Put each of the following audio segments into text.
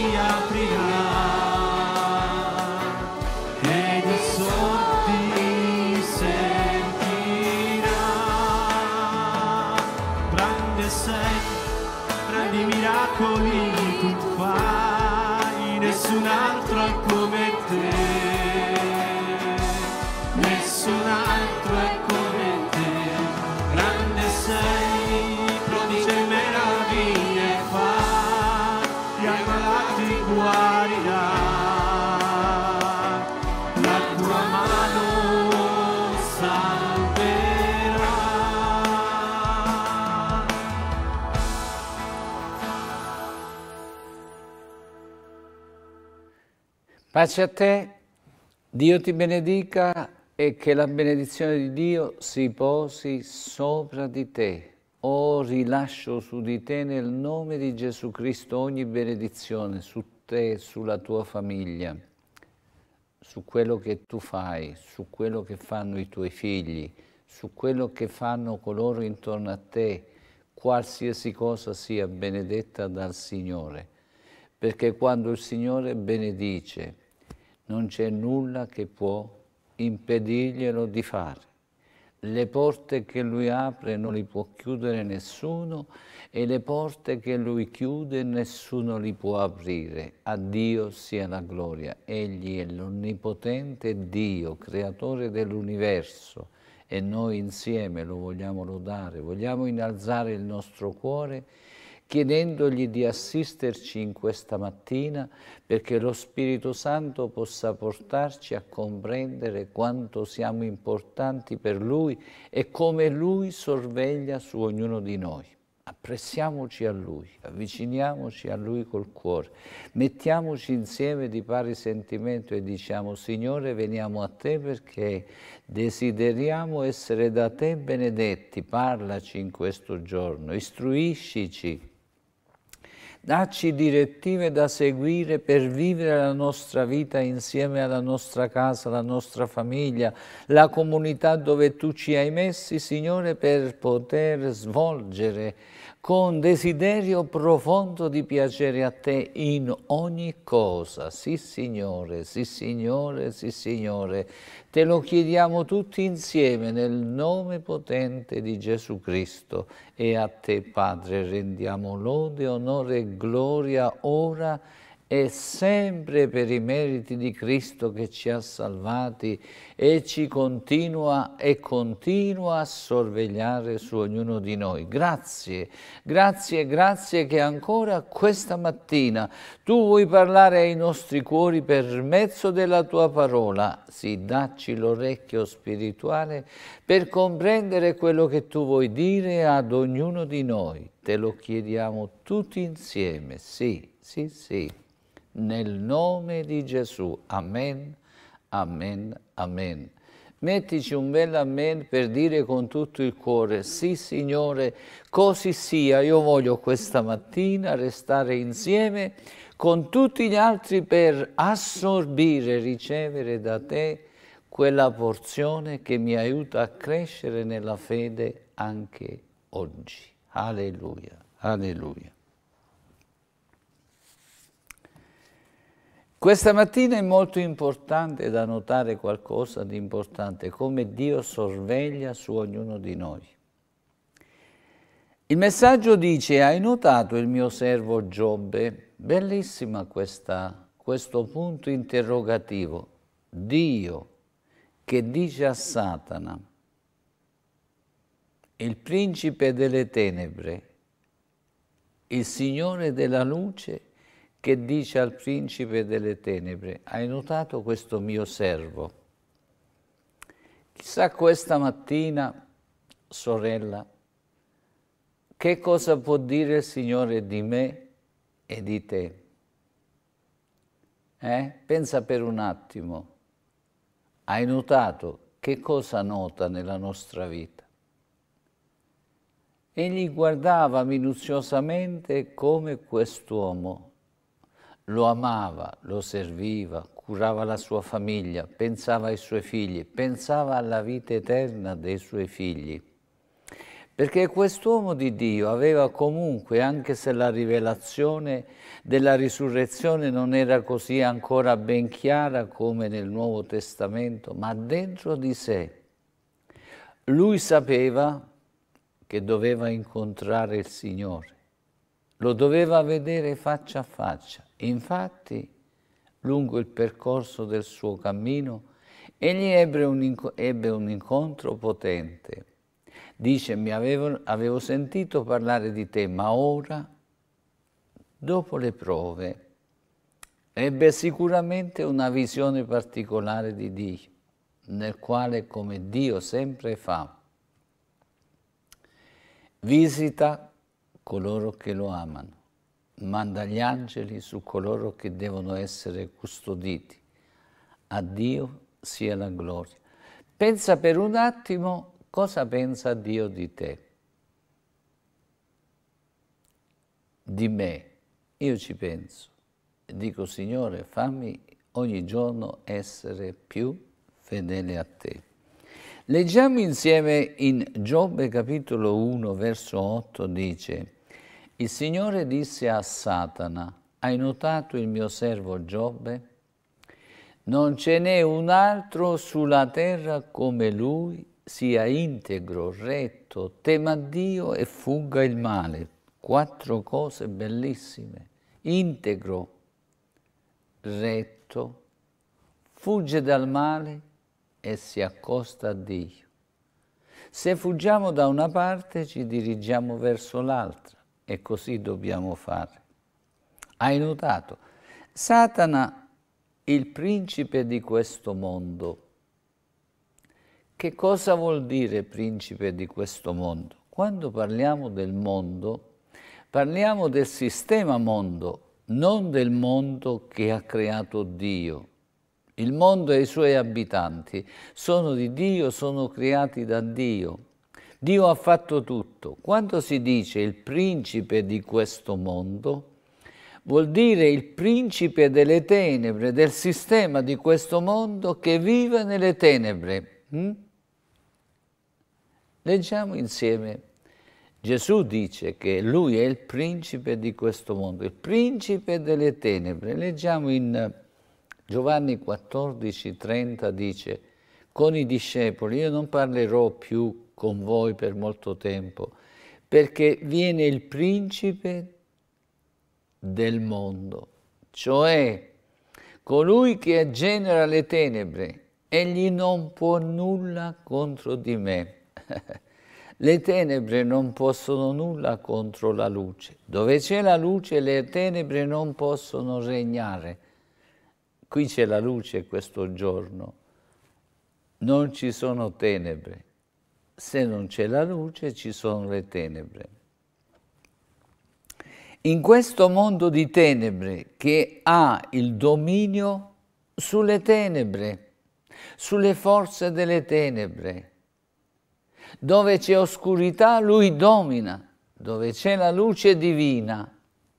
que abrirá. Pace a te, Dio ti benedica e che la benedizione di Dio si posi sopra di te. O rilascio su di te nel nome di Gesù Cristo ogni benedizione su te, sulla tua famiglia, su quello che tu fai, su quello che fanno i tuoi figli, su quello che fanno coloro intorno a te, qualsiasi cosa sia benedetta dal Signore. Perché quando il Signore benedice, non c'è nulla che può impedirglielo di fare. Le porte che lui apre non li può chiudere nessuno e le porte che lui chiude nessuno li può aprire. A Dio sia la gloria. Egli è l'onnipotente Dio, creatore dell'universo e noi insieme lo vogliamo lodare, vogliamo innalzare il nostro cuore chiedendogli di assisterci in questa mattina perché lo Spirito Santo possa portarci a comprendere quanto siamo importanti per Lui e come Lui sorveglia su ognuno di noi. Appressiamoci a Lui, avviciniamoci a Lui col cuore, mettiamoci insieme di pari sentimento e diciamo Signore veniamo a Te perché desideriamo essere da Te benedetti, parlaci in questo giorno, istruiscici, Dacci direttive da seguire per vivere la nostra vita insieme alla nostra casa, alla nostra famiglia, la comunità dove Tu ci hai messi, Signore, per poter svolgere con desiderio profondo di piacere a Te in ogni cosa. Sì, Signore, sì, Signore, sì, Signore. Te lo chiediamo tutti insieme nel nome potente di Gesù Cristo e a Te, Padre, rendiamo lode, onore e gloria ora e sempre per i meriti di Cristo che ci ha salvati e ci continua e continua a sorvegliare su ognuno di noi. Grazie, grazie, grazie che ancora questa mattina tu vuoi parlare ai nostri cuori per mezzo della tua parola. Sì, dacci l'orecchio spirituale per comprendere quello che tu vuoi dire ad ognuno di noi. Te lo chiediamo tutti insieme, sì, sì, sì, nel nome di Gesù. Amen. Amen, amen. Mettici un bel amen per dire con tutto il cuore, sì Signore, così sia, io voglio questa mattina restare insieme con tutti gli altri per assorbire, ricevere da te quella porzione che mi aiuta a crescere nella fede anche oggi. Alleluia, alleluia. Questa mattina è molto importante da notare qualcosa di importante, come Dio sorveglia su ognuno di noi. Il messaggio dice, hai notato il mio servo Giobbe? Bellissima questa, questo punto interrogativo. Dio che dice a Satana, il principe delle tenebre, il Signore della luce, che dice al principe delle tenebre, hai notato questo mio servo? Chissà questa mattina, sorella, che cosa può dire il Signore di me e di te? Eh? Pensa per un attimo. Hai notato che cosa nota nella nostra vita? Egli guardava minuziosamente come quest'uomo lo amava, lo serviva, curava la sua famiglia, pensava ai suoi figli, pensava alla vita eterna dei suoi figli. Perché quest'uomo di Dio aveva comunque, anche se la rivelazione della risurrezione non era così ancora ben chiara come nel Nuovo Testamento, ma dentro di sé, lui sapeva che doveva incontrare il Signore, lo doveva vedere faccia a faccia Infatti, lungo il percorso del suo cammino, egli ebbe un, ebbe un incontro potente. Dice, mi avevo, avevo sentito parlare di te, ma ora, dopo le prove, ebbe sicuramente una visione particolare di Dio, nel quale, come Dio sempre fa, visita coloro che lo amano manda gli angeli su coloro che devono essere custoditi. A Dio sia la gloria. Pensa per un attimo cosa pensa Dio di te, di me. Io ci penso e dico, Signore, fammi ogni giorno essere più fedele a te. Leggiamo insieme in Giobbe capitolo 1, verso 8, dice il Signore disse a Satana, hai notato il mio servo Giobbe? Non ce n'è un altro sulla terra come lui, sia integro, retto, tema Dio e fugga il male. Quattro cose bellissime. Integro, retto, fugge dal male e si accosta a Dio. Se fuggiamo da una parte ci dirigiamo verso l'altra e così dobbiamo fare. Hai notato? Satana, il principe di questo mondo. Che cosa vuol dire principe di questo mondo? Quando parliamo del mondo, parliamo del sistema mondo, non del mondo che ha creato Dio. Il mondo e i suoi abitanti sono di Dio, sono creati da Dio. Dio ha fatto tutto. Quando si dice il principe di questo mondo, vuol dire il principe delle tenebre, del sistema di questo mondo che vive nelle tenebre. Hm? Leggiamo insieme. Gesù dice che lui è il principe di questo mondo, il principe delle tenebre. Leggiamo in Giovanni 14, 30, dice, con i discepoli io non parlerò più con voi per molto tempo, perché viene il principe del mondo, cioè colui che genera le tenebre, egli non può nulla contro di me. Le tenebre non possono nulla contro la luce. Dove c'è la luce le tenebre non possono regnare. Qui c'è la luce questo giorno. Non ci sono tenebre. Se non c'è la luce ci sono le tenebre. In questo mondo di tenebre che ha il dominio sulle tenebre, sulle forze delle tenebre, dove c'è oscurità, lui domina. Dove c'è la luce divina,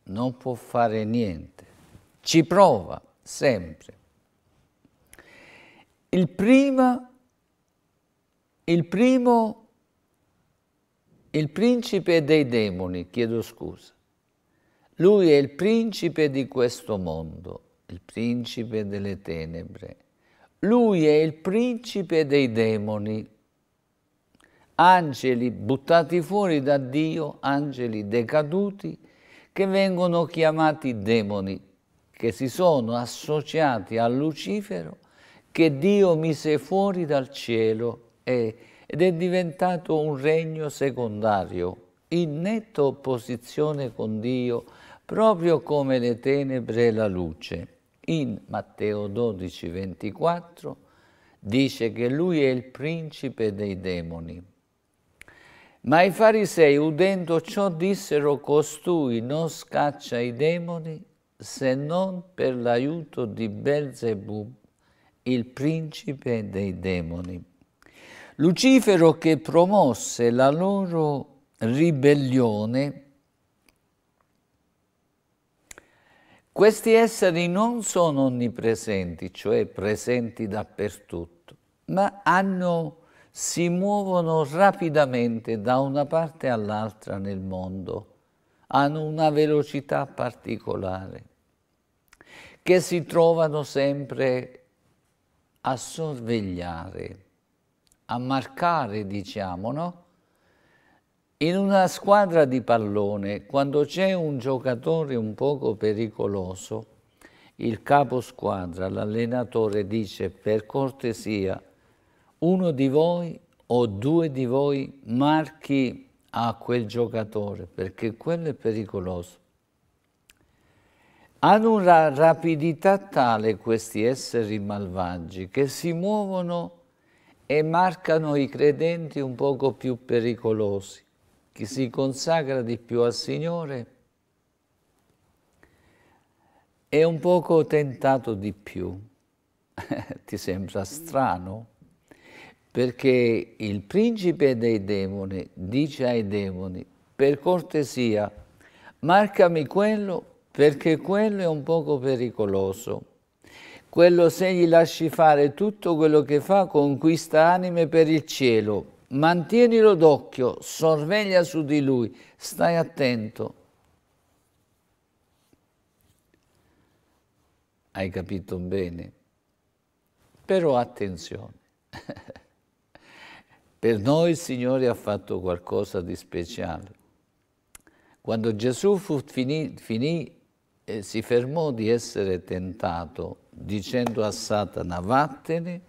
non può fare niente. Ci prova sempre. Il primo, il primo, il principe dei demoni, chiedo scusa. Lui è il principe di questo mondo, il principe delle tenebre. Lui è il principe dei demoni angeli buttati fuori da Dio, angeli decaduti, che vengono chiamati demoni, che si sono associati a Lucifero, che Dio mise fuori dal cielo e, ed è diventato un regno secondario, in netta opposizione con Dio, proprio come le tenebre e la luce. In Matteo 12, 24 dice che lui è il principe dei demoni. Ma i farisei, udendo ciò, dissero, costui non scaccia i demoni se non per l'aiuto di Belzebub, il principe dei demoni. Lucifero che promosse la loro ribellione, questi esseri non sono onnipresenti, cioè presenti dappertutto, ma hanno si muovono rapidamente da una parte all'altra nel mondo, hanno una velocità particolare, che si trovano sempre a sorvegliare, a marcare, diciamo, no? In una squadra di pallone, quando c'è un giocatore un poco pericoloso, il capo squadra, l'allenatore dice per cortesia uno di voi o due di voi marchi a quel giocatore, perché quello è pericoloso. Hanno una rapidità tale questi esseri malvagi che si muovono e marcano i credenti un poco più pericolosi. Chi si consacra di più al Signore è un poco tentato di più. Ti sembra strano? perché il principe dei demoni dice ai demoni, per cortesia, marcami quello perché quello è un poco pericoloso. Quello se gli lasci fare tutto quello che fa conquista anime per il cielo. Mantienilo d'occhio, sorveglia su di lui, stai attento. Hai capito bene? Però attenzione. Per noi il Signore ha fatto qualcosa di speciale. Quando Gesù finì, finì eh, si fermò di essere tentato dicendo a Satana vattene,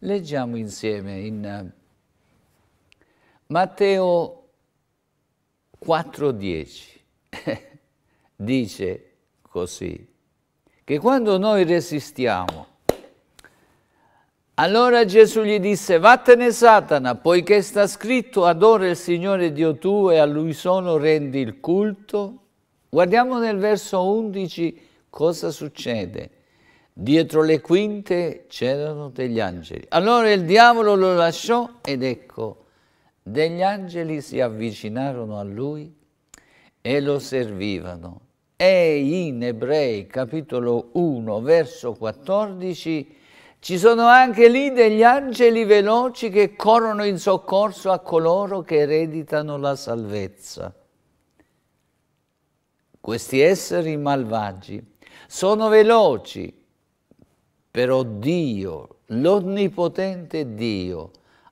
leggiamo insieme in Matteo 4,10 dice così, che quando noi resistiamo allora Gesù gli disse, vattene Satana, poiché sta scritto, adora il Signore Dio tuo e a Lui solo rendi il culto. Guardiamo nel verso 11 cosa succede. Dietro le quinte c'erano degli angeli. Allora il diavolo lo lasciò ed ecco, degli angeli si avvicinarono a lui e lo servivano. E in Ebrei capitolo 1 verso 14 ci sono anche lì degli angeli veloci che corrono in soccorso a coloro che ereditano la salvezza. Questi esseri malvagi sono veloci, però Dio, l'onnipotente Dio,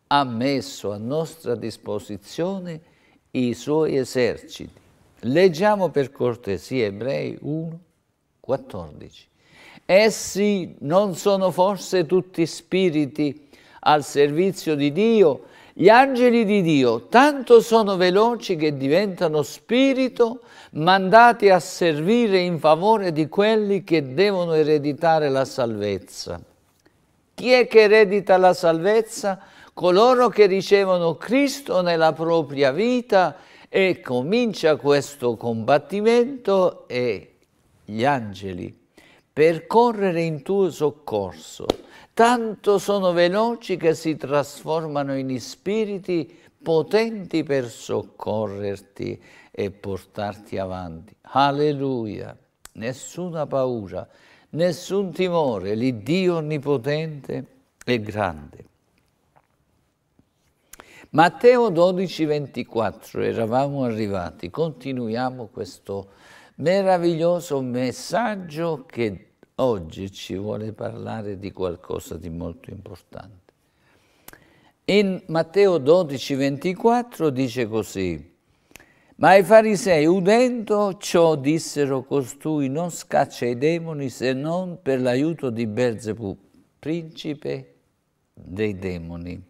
ha messo a nostra disposizione i suoi eserciti. Leggiamo per cortesia Ebrei 1, 14. Essi non sono forse tutti spiriti al servizio di Dio? Gli angeli di Dio tanto sono veloci che diventano spirito mandati a servire in favore di quelli che devono ereditare la salvezza. Chi è che eredita la salvezza? Coloro che ricevono Cristo nella propria vita e comincia questo combattimento e gli angeli per correre in tuo soccorso. Tanto sono veloci che si trasformano in spiriti potenti per soccorrerti e portarti avanti. Alleluia! Nessuna paura, nessun timore, l'Iddio onnipotente e grande. Matteo 12, 24, eravamo arrivati, continuiamo questo meraviglioso messaggio che oggi ci vuole parlare di qualcosa di molto importante. In Matteo 12, 24 dice così, ma i farisei, udendo ciò, dissero costui non scaccia i demoni se non per l'aiuto di Belzebù, principe dei demoni.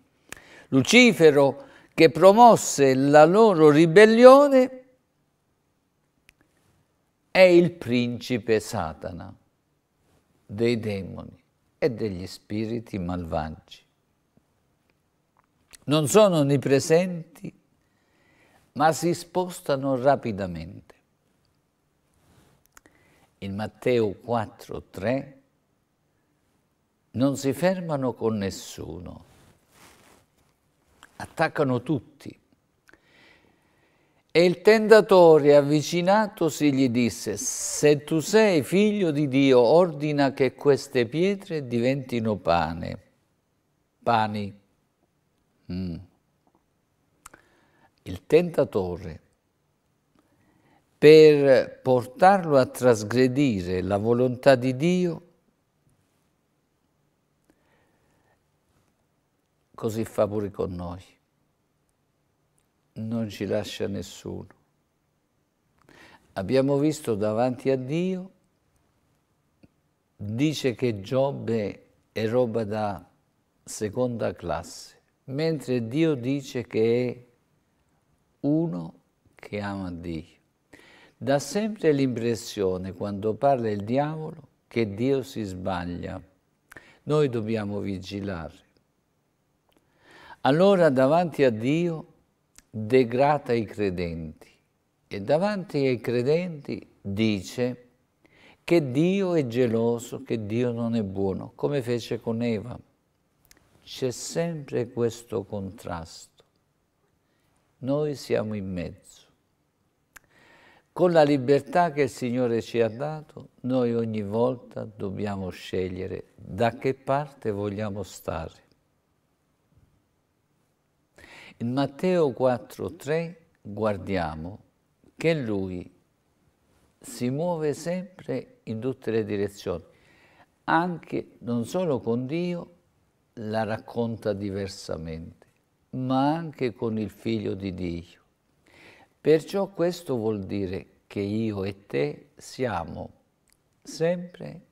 Lucifero, che promosse la loro ribellione, è il principe Satana dei demoni e degli spiriti malvagi. Non sono onnipresenti, ma si spostano rapidamente. In Matteo 4,3 non si fermano con nessuno, attaccano tutti. E il tentatore avvicinatosi gli disse, se tu sei figlio di Dio, ordina che queste pietre diventino pane. Pani. Mm. Il tentatore, per portarlo a trasgredire la volontà di Dio, così fa pure con noi. Non ci lascia nessuno. Abbiamo visto davanti a Dio, dice che Giobbe è roba da seconda classe, mentre Dio dice che è uno che ama Dio. Dà sempre l'impressione, quando parla il diavolo, che Dio si sbaglia. Noi dobbiamo vigilare. Allora davanti a Dio degrata i credenti e davanti ai credenti dice che Dio è geloso, che Dio non è buono, come fece con Eva. C'è sempre questo contrasto. Noi siamo in mezzo. Con la libertà che il Signore ci ha dato, noi ogni volta dobbiamo scegliere da che parte vogliamo stare. In Matteo 4,3 guardiamo che lui si muove sempre in tutte le direzioni, anche non solo con Dio, la racconta diversamente, ma anche con il figlio di Dio. Perciò questo vuol dire che io e te siamo sempre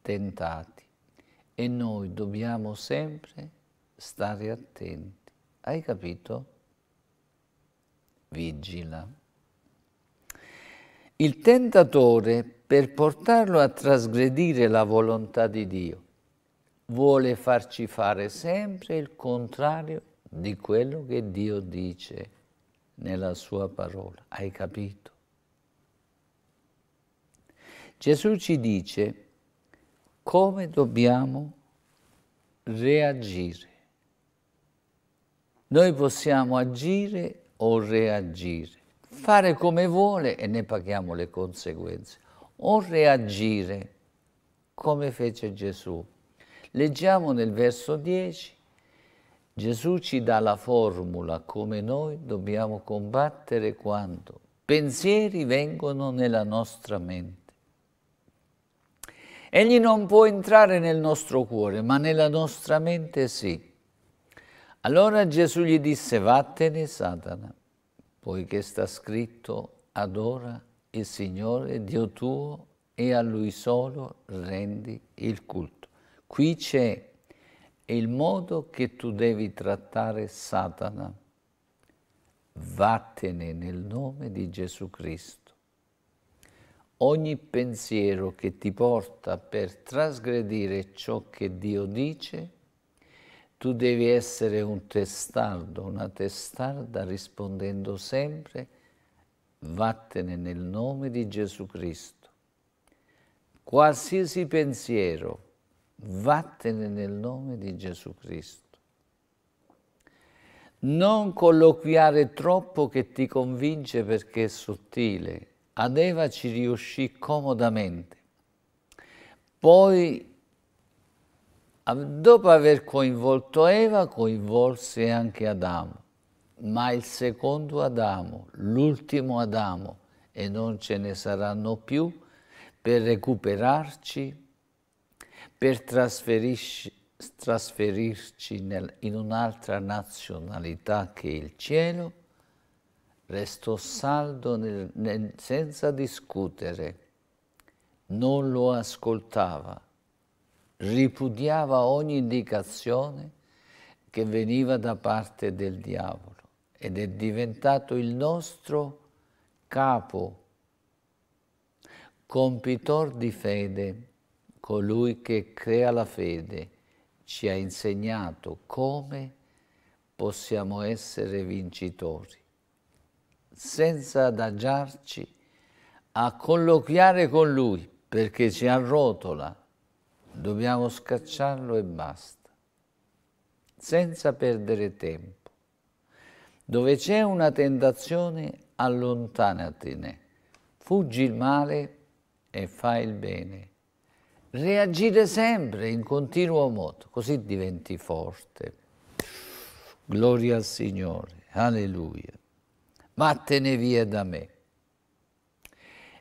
tentati e noi dobbiamo sempre stare attenti. Hai capito? Vigila. Il tentatore, per portarlo a trasgredire la volontà di Dio, vuole farci fare sempre il contrario di quello che Dio dice nella sua parola. Hai capito? Gesù ci dice come dobbiamo reagire. Noi possiamo agire o reagire, fare come vuole e ne paghiamo le conseguenze, o reagire come fece Gesù. Leggiamo nel verso 10, Gesù ci dà la formula come noi dobbiamo combattere quando pensieri vengono nella nostra mente. Egli non può entrare nel nostro cuore, ma nella nostra mente sì. Allora Gesù gli disse, vattene Satana, poiché sta scritto, adora il Signore Dio tuo e a Lui solo rendi il culto. Qui c'è il modo che tu devi trattare Satana. Vattene nel nome di Gesù Cristo. Ogni pensiero che ti porta per trasgredire ciò che Dio dice, tu devi essere un testardo, una testarda rispondendo sempre, vattene nel nome di Gesù Cristo. Qualsiasi pensiero, vattene nel nome di Gesù Cristo. Non colloquiare troppo che ti convince perché è sottile. Ad Eva ci riuscì comodamente. Poi Dopo aver coinvolto Eva, coinvolse anche Adamo, ma il secondo Adamo, l'ultimo Adamo, e non ce ne saranno più, per recuperarci, per trasferirci, nel, in un'altra nazionalità che il cielo, restò saldo nel, nel, senza discutere, non lo ascoltava ripudiava ogni indicazione che veniva da parte del diavolo ed è diventato il nostro capo, compitor di fede, colui che crea la fede, ci ha insegnato come possiamo essere vincitori, senza adagiarci a colloquiare con lui, perché ci arrotola, dobbiamo scacciarlo e basta, senza perdere tempo. Dove c'è una tentazione, allontanatene, fuggi il male e fai il bene. Reagire sempre in continuo modo, così diventi forte. Gloria al Signore, alleluia. Vattene via da me.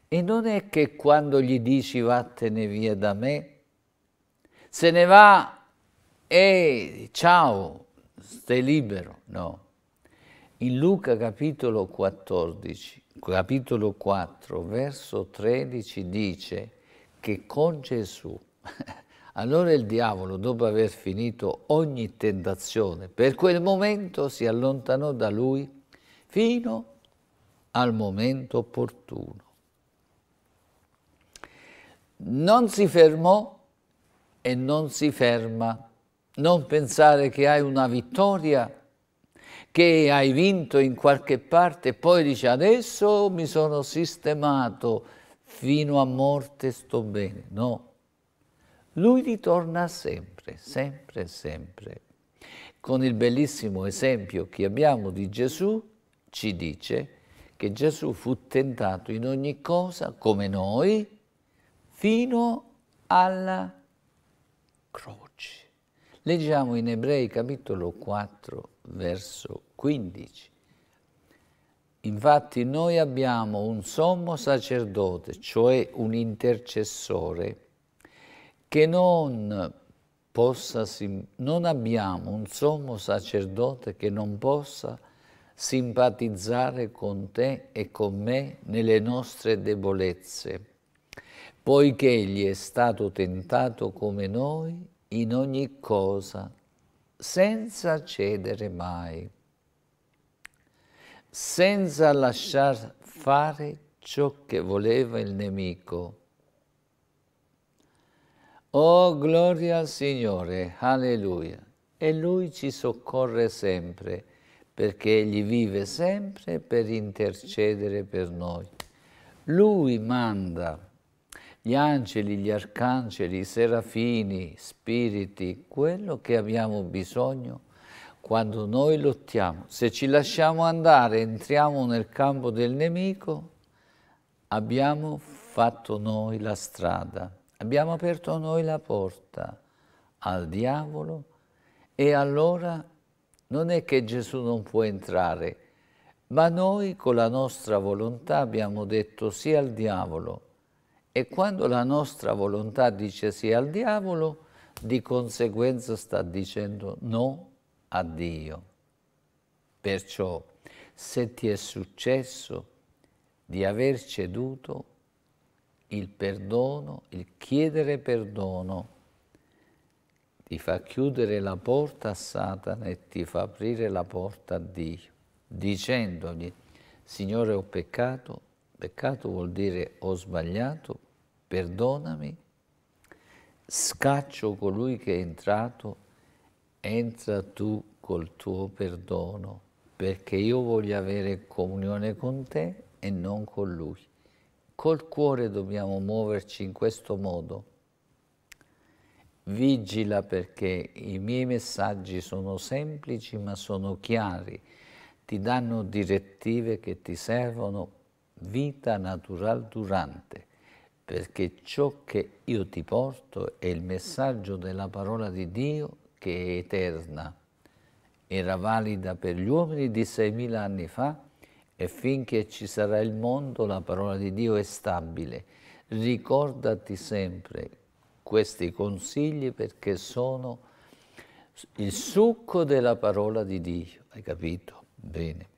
E non è che quando gli dici vattene via da me, se ne va e ciao, stai libero. No. In Luca capitolo 14, capitolo 4, verso 13 dice che con Gesù, allora il diavolo, dopo aver finito ogni tentazione, per quel momento si allontanò da lui fino al momento opportuno. Non si fermò e non si ferma. Non pensare che hai una vittoria, che hai vinto in qualche parte e poi dici adesso mi sono sistemato, fino a morte sto bene. No, lui ritorna sempre, sempre, sempre. Con il bellissimo esempio che abbiamo di Gesù, ci dice che Gesù fu tentato in ogni cosa come noi fino alla croce. Leggiamo in Ebrei capitolo 4, verso 15. Infatti noi abbiamo un sommo sacerdote, cioè un intercessore, che non possa, non abbiamo un sommo sacerdote che non possa simpatizzare con te e con me nelle nostre debolezze poiché egli è stato tentato come noi in ogni cosa, senza cedere mai, senza lasciar fare ciò che voleva il nemico. Oh, gloria al Signore, alleluia. E Lui ci soccorre sempre, perché Egli vive sempre per intercedere per noi. Lui manda gli angeli, gli arcangeli, i serafini, spiriti, quello che abbiamo bisogno quando noi lottiamo. Se ci lasciamo andare, entriamo nel campo del nemico, abbiamo fatto noi la strada, abbiamo aperto noi la porta al diavolo e allora non è che Gesù non può entrare, ma noi con la nostra volontà abbiamo detto sì al diavolo e quando la nostra volontà dice sì al diavolo, di conseguenza sta dicendo no a Dio. Perciò, se ti è successo di aver ceduto, il perdono, il chiedere perdono, ti fa chiudere la porta a Satana e ti fa aprire la porta a Dio, dicendogli, Signore ho peccato, peccato vuol dire ho sbagliato, perdonami, scaccio colui che è entrato, entra tu col tuo perdono, perché io voglio avere comunione con te e non con lui. Col cuore dobbiamo muoverci in questo modo. Vigila perché i miei messaggi sono semplici ma sono chiari, ti danno direttive che ti servono vita natural durante, perché ciò che io ti porto è il messaggio della parola di Dio che è eterna. Era valida per gli uomini di 6.000 anni fa e finché ci sarà il mondo la parola di Dio è stabile. Ricordati sempre questi consigli perché sono il succo della parola di Dio. Hai capito? Bene.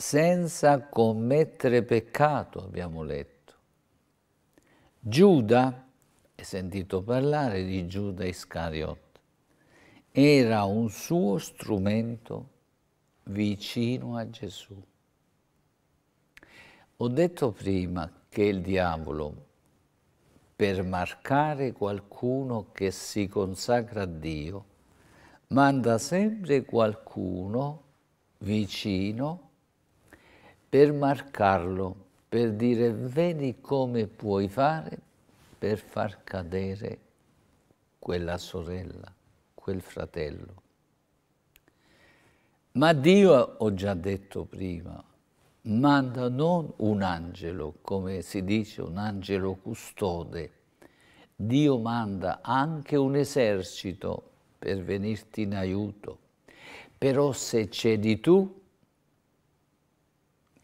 Senza commettere peccato, abbiamo letto. Giuda, hai sentito parlare di Giuda Iscariot, era un suo strumento vicino a Gesù. Ho detto prima che il diavolo, per marcare qualcuno che si consacra a Dio, manda sempre qualcuno vicino per marcarlo, per dire vedi come puoi fare per far cadere quella sorella, quel fratello. Ma Dio, ho già detto prima, manda non un angelo, come si dice, un angelo custode. Dio manda anche un esercito per venirti in aiuto. Però se cedi tu,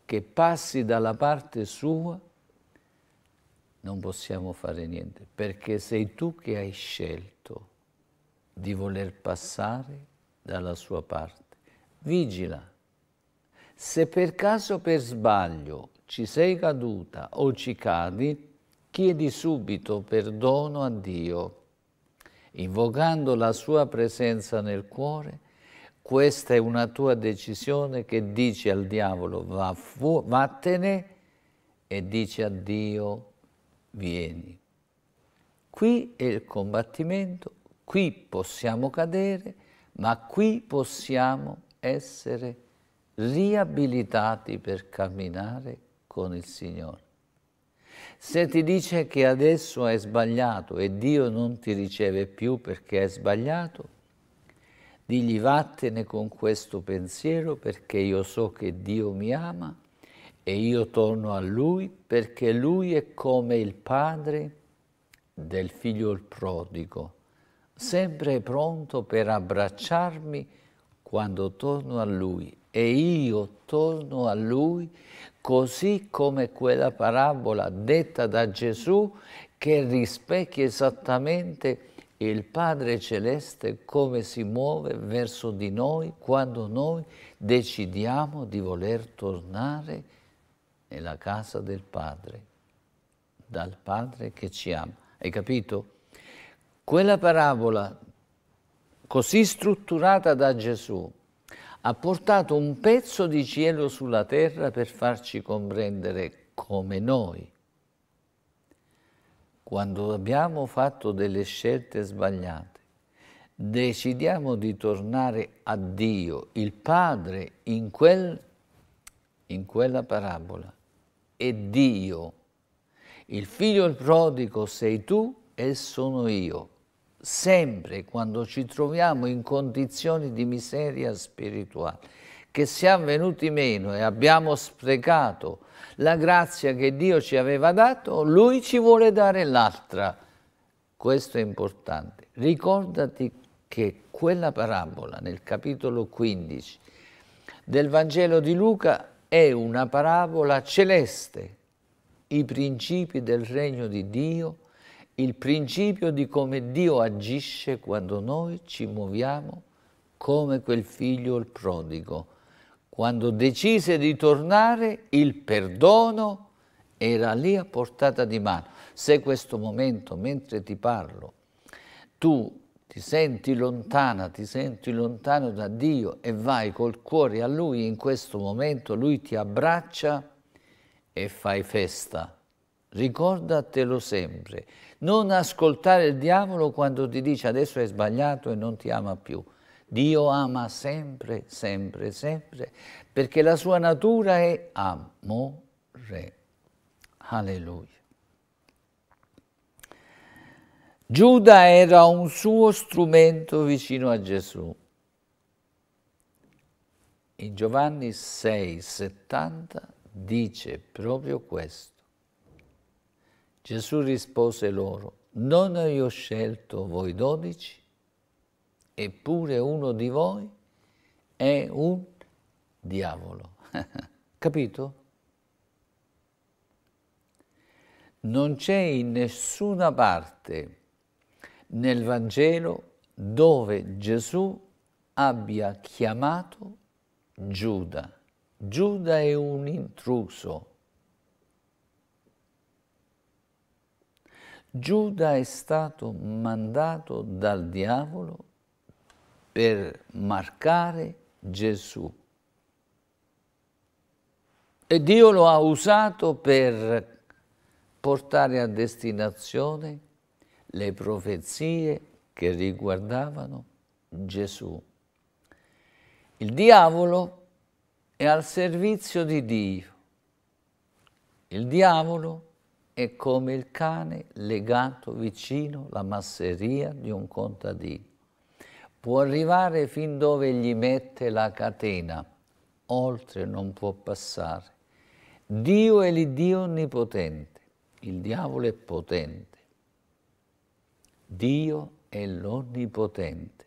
che passi dalla parte sua, non possiamo fare niente, perché sei tu che hai scelto di voler passare dalla sua parte vigila. Se per caso per sbaglio ci sei caduta o ci cadi, chiedi subito perdono a Dio. Invocando la sua presenza nel cuore, questa è una tua decisione che dici al diavolo va fu- vattene e dici a Dio vieni. Qui è il combattimento, qui possiamo cadere, ma qui possiamo essere riabilitati per camminare con il Signore. Se ti dice che adesso hai sbagliato e Dio non ti riceve più perché hai sbagliato, digli vattene con questo pensiero perché io so che Dio mi ama e io torno a Lui perché Lui è come il padre del figlio prodigo, sempre pronto per abbracciarmi quando torno a Lui e io torno a Lui, così come quella parabola detta da Gesù che rispecchia esattamente il Padre Celeste come si muove verso di noi quando noi decidiamo di voler tornare nella casa del Padre, dal Padre che ci ama. Hai capito? Quella parabola così strutturata da Gesù, ha portato un pezzo di cielo sulla terra per farci comprendere come noi, quando abbiamo fatto delle scelte sbagliate, decidiamo di tornare a Dio, il Padre, in, quel, in quella parabola. E Dio, il figlio il prodigo sei tu e sono io sempre quando ci troviamo in condizioni di miseria spirituale, che siamo venuti meno e abbiamo sprecato la grazia che Dio ci aveva dato, Lui ci vuole dare l'altra. Questo è importante. Ricordati che quella parabola nel capitolo 15 del Vangelo di Luca è una parabola celeste, i principi del regno di Dio il principio di come Dio agisce quando noi ci muoviamo come quel figlio il prodigo. Quando decise di tornare, il perdono era lì a portata di mano. Se questo momento, mentre ti parlo, tu ti senti lontana, ti senti lontano da Dio e vai col cuore a Lui, in questo momento Lui ti abbraccia e fai festa. Ricordatelo sempre. Non ascoltare il diavolo quando ti dice adesso hai sbagliato e non ti ama più. Dio ama sempre, sempre, sempre, perché la sua natura è amore. Alleluia. Giuda era un suo strumento vicino a Gesù. In Giovanni 6, 70 dice proprio questo. Gesù rispose loro, non io ho scelto voi dodici, eppure uno di voi è un diavolo. Capito? Non c'è in nessuna parte nel Vangelo dove Gesù abbia chiamato Giuda. Giuda è un intruso. Giuda è stato mandato dal diavolo per marcare Gesù. E Dio lo ha usato per portare a destinazione le profezie che riguardavano Gesù. Il diavolo è al servizio di Dio. Il diavolo è come il cane legato vicino alla masseria di un contadino. Può arrivare fin dove gli mette la catena, oltre non può passare. Dio è l'Iddio onnipotente, il diavolo è potente. Dio è l'onnipotente.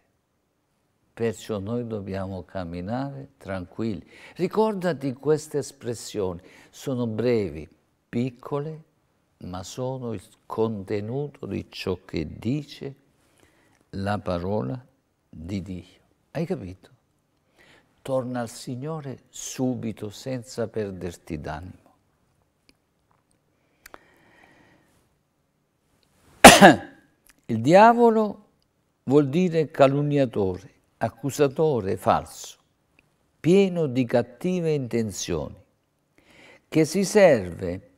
Perciò noi dobbiamo camminare tranquilli. Ricordati queste espressioni, sono brevi, piccole, ma sono il contenuto di ciò che dice la parola di Dio. Hai capito? Torna al Signore subito senza perderti d'animo. Il diavolo vuol dire calunniatore, accusatore falso, pieno di cattive intenzioni, che si serve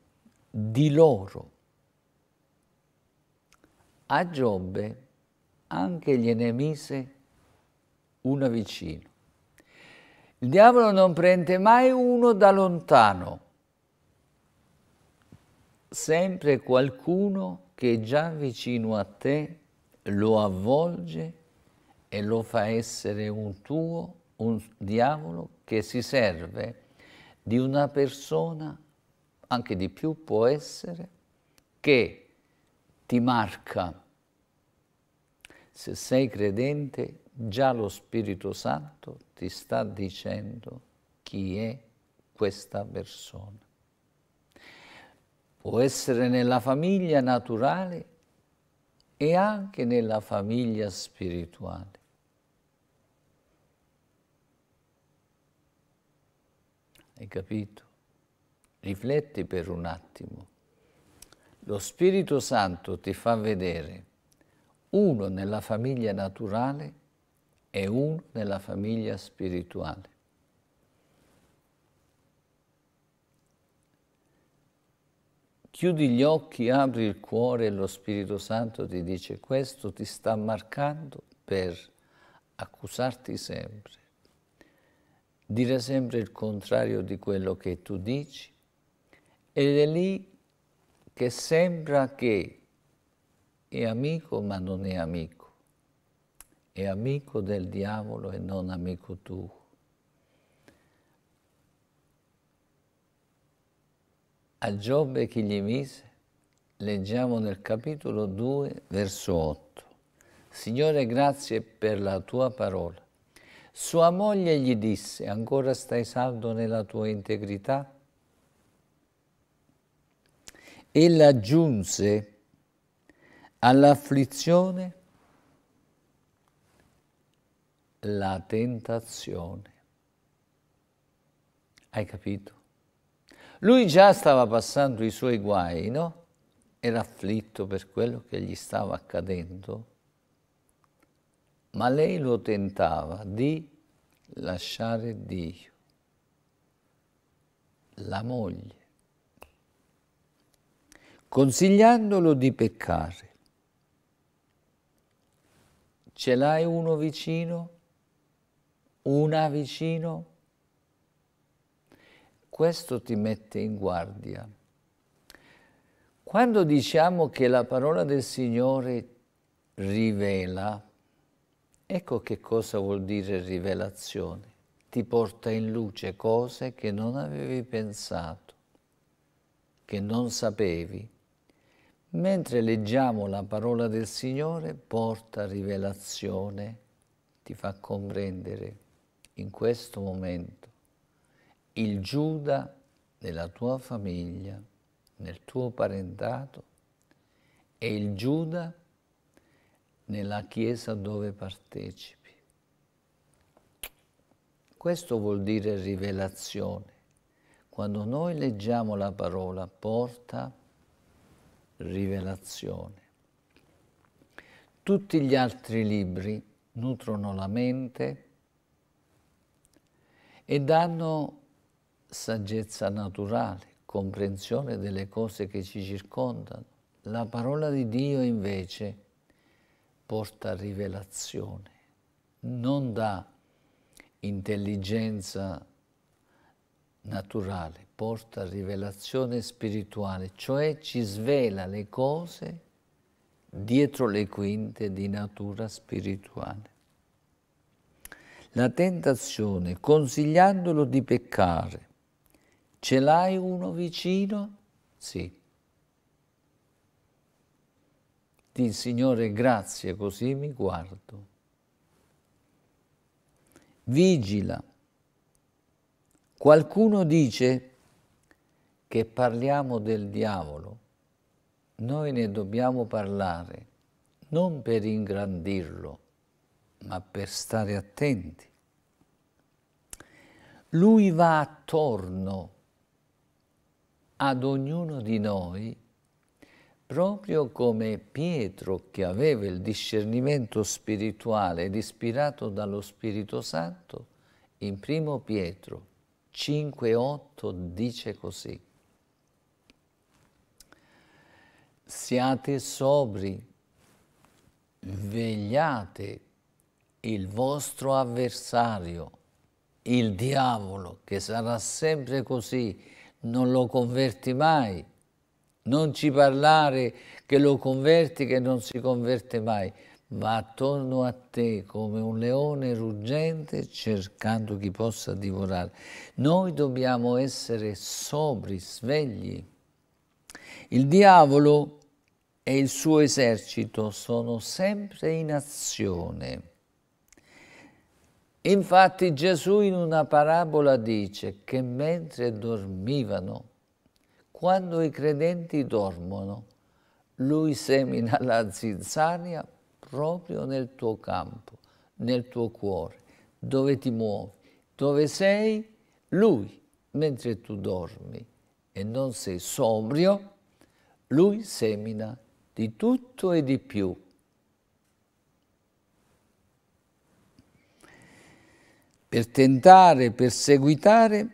di loro. A Giobbe anche gliene mise una vicino. Il diavolo non prende mai uno da lontano, sempre qualcuno che è già vicino a te lo avvolge e lo fa essere un tuo, un diavolo che si serve di una persona anche di più può essere, che ti marca. Se sei credente, già lo Spirito Santo ti sta dicendo chi è questa persona. Può essere nella famiglia naturale e anche nella famiglia spirituale. Hai capito? Rifletti per un attimo. Lo Spirito Santo ti fa vedere uno nella famiglia naturale e uno nella famiglia spirituale. Chiudi gli occhi, apri il cuore e lo Spirito Santo ti dice questo ti sta marcando per accusarti sempre, dire sempre il contrario di quello che tu dici. Ed è lì che sembra che è amico ma non è amico, è amico del diavolo e non amico tuo. A Giobbe chi gli mise? Leggiamo nel capitolo 2, verso 8. Signore, grazie per la tua parola. Sua moglie gli disse, ancora stai saldo nella tua integrità? Ella aggiunse all'afflizione la tentazione. Hai capito? Lui già stava passando i suoi guai, no? Era afflitto per quello che gli stava accadendo, ma lei lo tentava di lasciare Dio, la moglie, consigliandolo di peccare. Ce l'hai uno vicino? Una vicino? Questo ti mette in guardia. Quando diciamo che la parola del Signore rivela, ecco che cosa vuol dire rivelazione. Ti porta in luce cose che non avevi pensato, che non sapevi. Mentre leggiamo la parola del Signore, porta rivelazione, ti fa comprendere in questo momento il Giuda della tua famiglia nel tuo parentato e il Giuda nella chiesa dove partecipi. Questo vuol dire rivelazione. Quando noi leggiamo la parola porta rivelazione. Tutti gli altri libri nutrono la mente e danno saggezza naturale comprensione delle cose che ci circondano. La parola di Dio invece porta rivelazione, non dà intelligenza naturale, porta rivelazione spirituale, cioè ci svela le cose dietro le quinte di natura spirituale. La tentazione, consigliandolo di peccare, Ce l'hai uno vicino? Sì. Di Signore grazie, così mi guardo. Vigila. Qualcuno dice che parliamo del diavolo. Noi ne dobbiamo parlare non per ingrandirlo, ma per stare attenti. Lui va attorno ad ognuno di noi, proprio come Pietro che aveva il discernimento spirituale ed ispirato dallo Spirito Santo, in primo Pietro 5,8 dice così. Siate sobri, vegliate, il vostro avversario, il diavolo, che sarà sempre così, non lo converti mai. Non ci parlare che lo converti, che non si converte mai. Va attorno a te come un leone ruggente cercando chi possa divorare. Noi dobbiamo essere sobri, svegli. Il diavolo e il suo esercito sono sempre in azione Infatti Gesù in una parabola dice che mentre dormivano, quando i credenti dormono, lui semina la zizzania proprio nel tuo campo, nel tuo cuore, dove ti muovi, dove sei, lui, mentre tu dormi e non sei sobrio, lui semina di tutto e di più per tentare, perseguitare,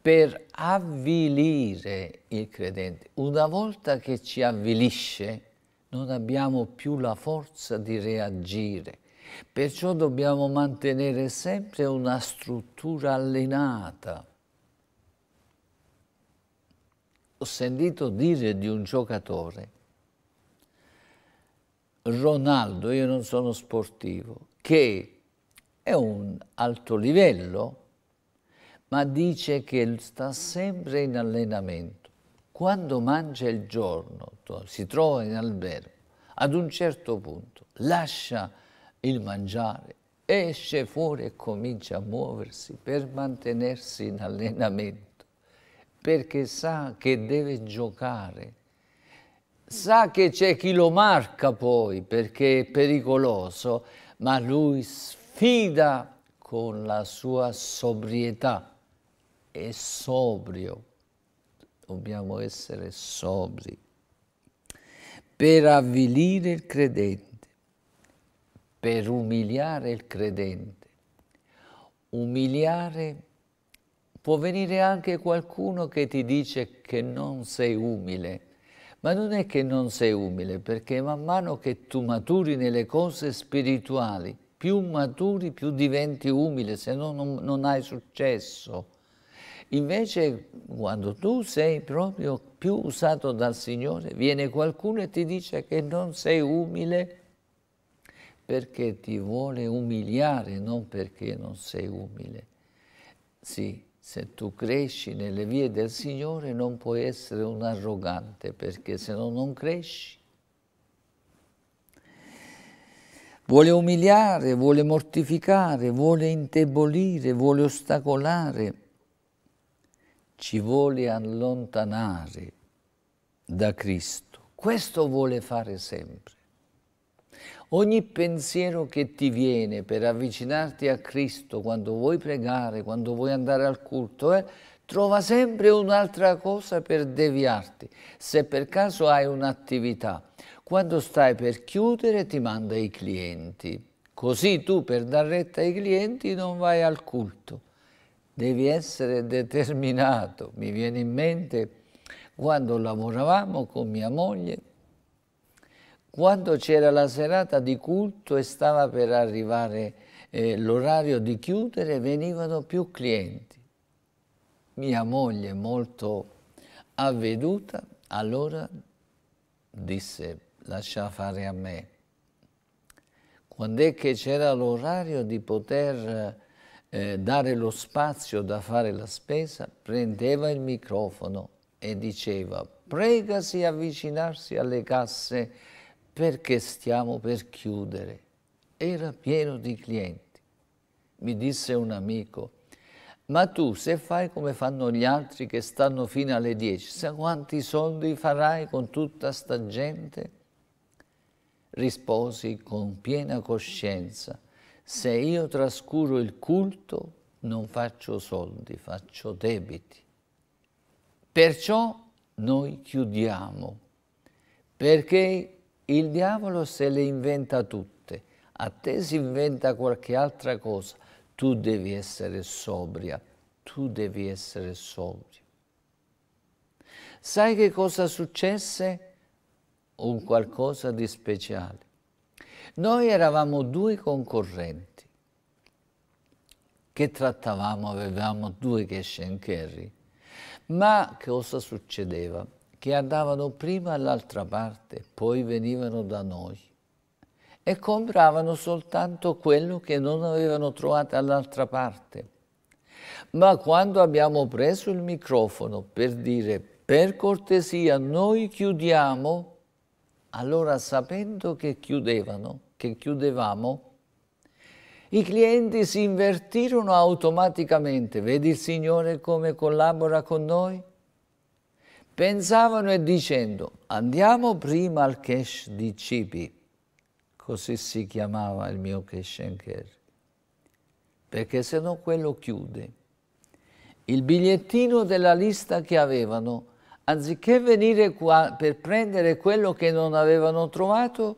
per avvilire il credente. Una volta che ci avvilisce, non abbiamo più la forza di reagire. Perciò dobbiamo mantenere sempre una struttura allenata. Ho sentito dire di un giocatore, Ronaldo, io non sono sportivo, che è un alto livello, ma dice che sta sempre in allenamento. Quando mangia il giorno, si trova in albergo, ad un certo punto lascia il mangiare, esce fuori e comincia a muoversi per mantenersi in allenamento, perché sa che deve giocare, sa che c'è chi lo marca poi perché è pericoloso, ma lui sfida con la sua sobrietà, è sobrio, dobbiamo essere sobri. Per avvilire il credente, per umiliare il credente. Umiliare può venire anche qualcuno che ti dice che non sei umile, ma non è che non sei umile, perché man mano che tu maturi nelle cose spirituali, più maturi, più diventi umile, se no non, non hai successo. Invece quando tu sei proprio più usato dal Signore, viene qualcuno e ti dice che non sei umile perché ti vuole umiliare, non perché non sei umile. Sì, se tu cresci nelle vie del Signore non puoi essere un arrogante perché se no non cresci. Vuole umiliare, vuole mortificare, vuole indebolire, vuole ostacolare ci vuole allontanare da Cristo. Questo vuole fare sempre. Ogni pensiero che ti viene per avvicinarti a Cristo, quando vuoi pregare, quando vuoi andare al culto, eh, trova sempre un'altra cosa per deviarti. Se per caso hai un'attività, quando stai per chiudere ti manda i clienti. Così tu per dar retta ai clienti non vai al culto devi essere determinato. Mi viene in mente quando lavoravamo con mia moglie, quando c'era la serata di culto e stava per arrivare eh, l'orario di chiudere, venivano più clienti. Mia moglie, molto avveduta, allora disse lascia fare a me. Quando è che c'era l'orario di poter eh, dare lo spazio da fare la spesa, prendeva il microfono e diceva pregasi avvicinarsi alle casse perché stiamo per chiudere. Era pieno di clienti. Mi disse un amico, ma tu se fai come fanno gli altri che stanno fino alle 10, sai quanti soldi farai con tutta sta gente? Risposi con piena coscienza, se io trascuro il culto non faccio soldi, faccio debiti. Perciò noi chiudiamo, perché il diavolo se le inventa tutte, a te si inventa qualche altra cosa, tu devi essere sobria, tu devi essere sobrio. Sai che cosa successe? Un qualcosa di speciale. Noi eravamo due concorrenti che trattavamo, avevamo due cash and carry, ma cosa succedeva? Che andavano prima all'altra parte, poi venivano da noi e compravano soltanto quello che non avevano trovato all'altra parte. Ma quando abbiamo preso il microfono per dire per cortesia noi chiudiamo, allora sapendo che chiudevano, che chiudevamo, i clienti si invertirono automaticamente. Vedi il Signore come collabora con noi? Pensavano e dicendo, andiamo prima al cash di Cipi, così si chiamava il mio cash and carry, perché se no quello chiude. Il bigliettino della lista che avevano anziché venire qua per prendere quello che non avevano trovato,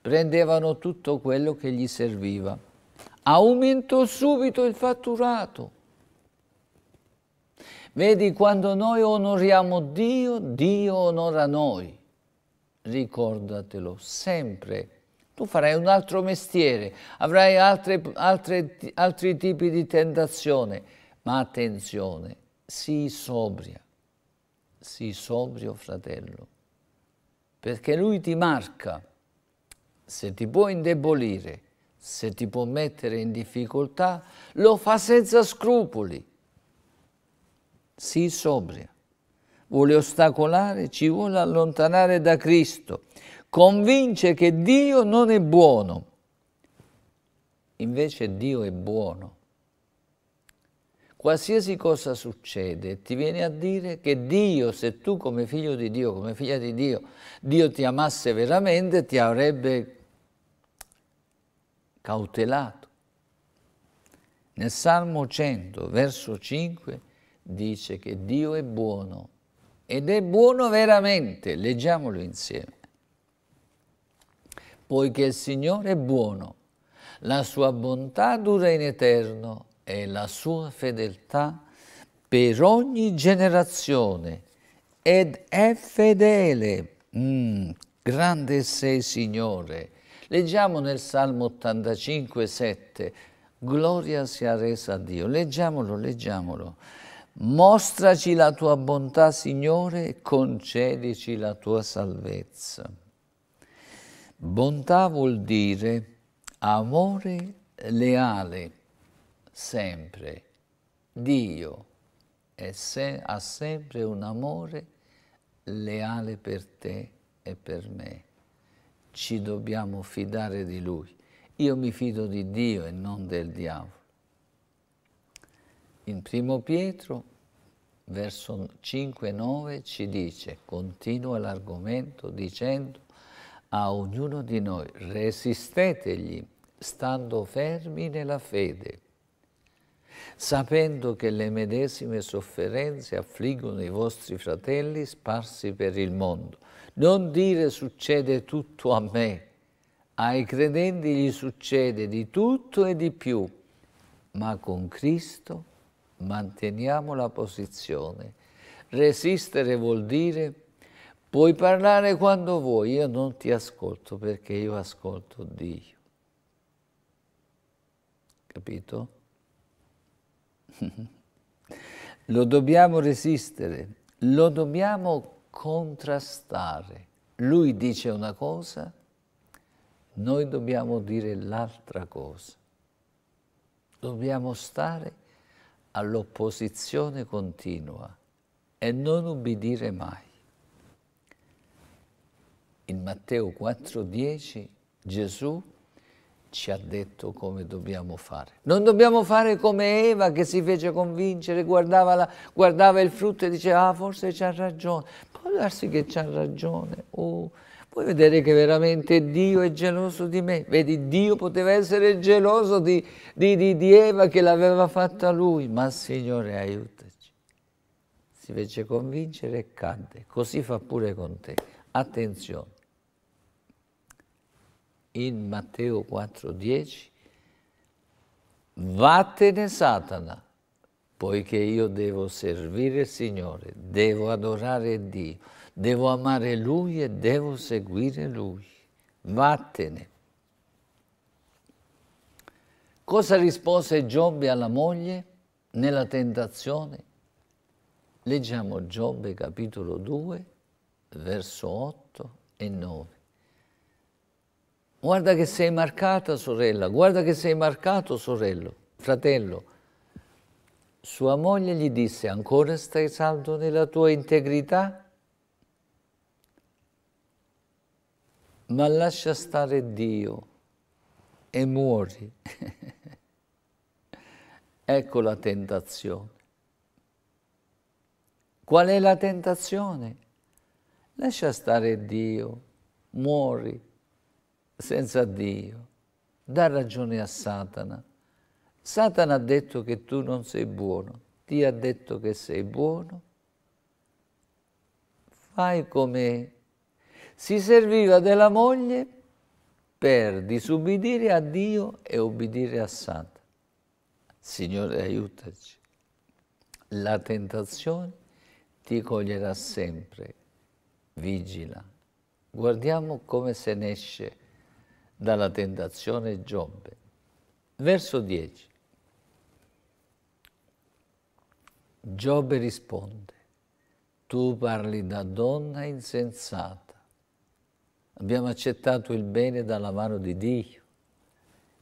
prendevano tutto quello che gli serviva. Aumentò subito il fatturato. Vedi, quando noi onoriamo Dio, Dio onora noi. Ricordatelo sempre. Tu farai un altro mestiere, avrai altre, altre, altri tipi di tentazione, ma attenzione, sii sobria sii sobrio fratello, perché lui ti marca, se ti può indebolire, se ti può mettere in difficoltà, lo fa senza scrupoli. Sii sobria, vuole ostacolare, ci vuole allontanare da Cristo, convince che Dio non è buono, invece Dio è buono qualsiasi cosa succede, ti viene a dire che Dio, se tu come figlio di Dio, come figlia di Dio, Dio ti amasse veramente, ti avrebbe cautelato. Nel Salmo 100, verso 5, dice che Dio è buono ed è buono veramente. Leggiamolo insieme. Poiché il Signore è buono, la sua bontà dura in eterno e la sua fedeltà per ogni generazione ed è fedele. Mm, grande sei Signore. Leggiamo nel Salmo 85, 7, Gloria sia resa a Dio. Leggiamolo, leggiamolo. Mostraci la tua bontà, Signore, e concedici la tua salvezza. Bontà vuol dire amore leale, sempre. Dio se ha sempre un amore leale per te e per me. Ci dobbiamo fidare di Lui. Io mi fido di Dio e non del diavolo. In primo Pietro, verso 5-9, ci dice, continua l'argomento dicendo a ognuno di noi, resistetegli, stando fermi nella fede, sapendo che le medesime sofferenze affliggono i vostri fratelli sparsi per il mondo. Non dire succede tutto a me, ai credenti gli succede di tutto e di più, ma con Cristo manteniamo la posizione. Resistere vuol dire puoi parlare quando vuoi, io non ti ascolto perché io ascolto Dio. Capito? lo dobbiamo resistere, lo dobbiamo contrastare. Lui dice una cosa, noi dobbiamo dire l'altra cosa. Dobbiamo stare all'opposizione continua e non ubbidire mai. In Matteo 4,10 Gesù ci ha detto come dobbiamo fare. Non dobbiamo fare come Eva che si fece convincere, guardava, la, guardava il frutto e diceva ah forse c'ha ragione. Può darsi che c'ha ragione. Oh, Puoi vedere che veramente Dio è geloso di me. Vedi, Dio poteva essere geloso di, di, di, di Eva che l'aveva fatta lui, ma Signore aiutaci. Si fece convincere e cadde. Così fa pure con te. Attenzione. In Matteo 4,10 Vattene Satana, poiché io devo servire il Signore, devo adorare Dio devo amare Lui e devo seguire Lui. Vattene. Cosa rispose Giobbe alla moglie nella tentazione? Leggiamo Giobbe capitolo 2, verso 8 e 9. Guarda che sei marcata, sorella, guarda che sei marcato, sorello, fratello. Sua moglie gli disse, ancora stai saldo nella tua integrità? ma lascia stare Dio e muori. ecco la tentazione. Qual è la tentazione? Lascia stare Dio, muori senza Dio. Dà ragione a Satana. Satana ha detto che tu non sei buono, Dio ha detto che sei buono. Fai come si serviva della moglie per disubbidire a Dio e ubbidire a Satana. Signore, aiutaci. La tentazione ti coglierà sempre. Vigila. Guardiamo come se ne esce dalla tentazione Giobbe. Verso 10. Giobbe risponde, tu parli da donna insensata abbiamo accettato il bene dalla mano di Dio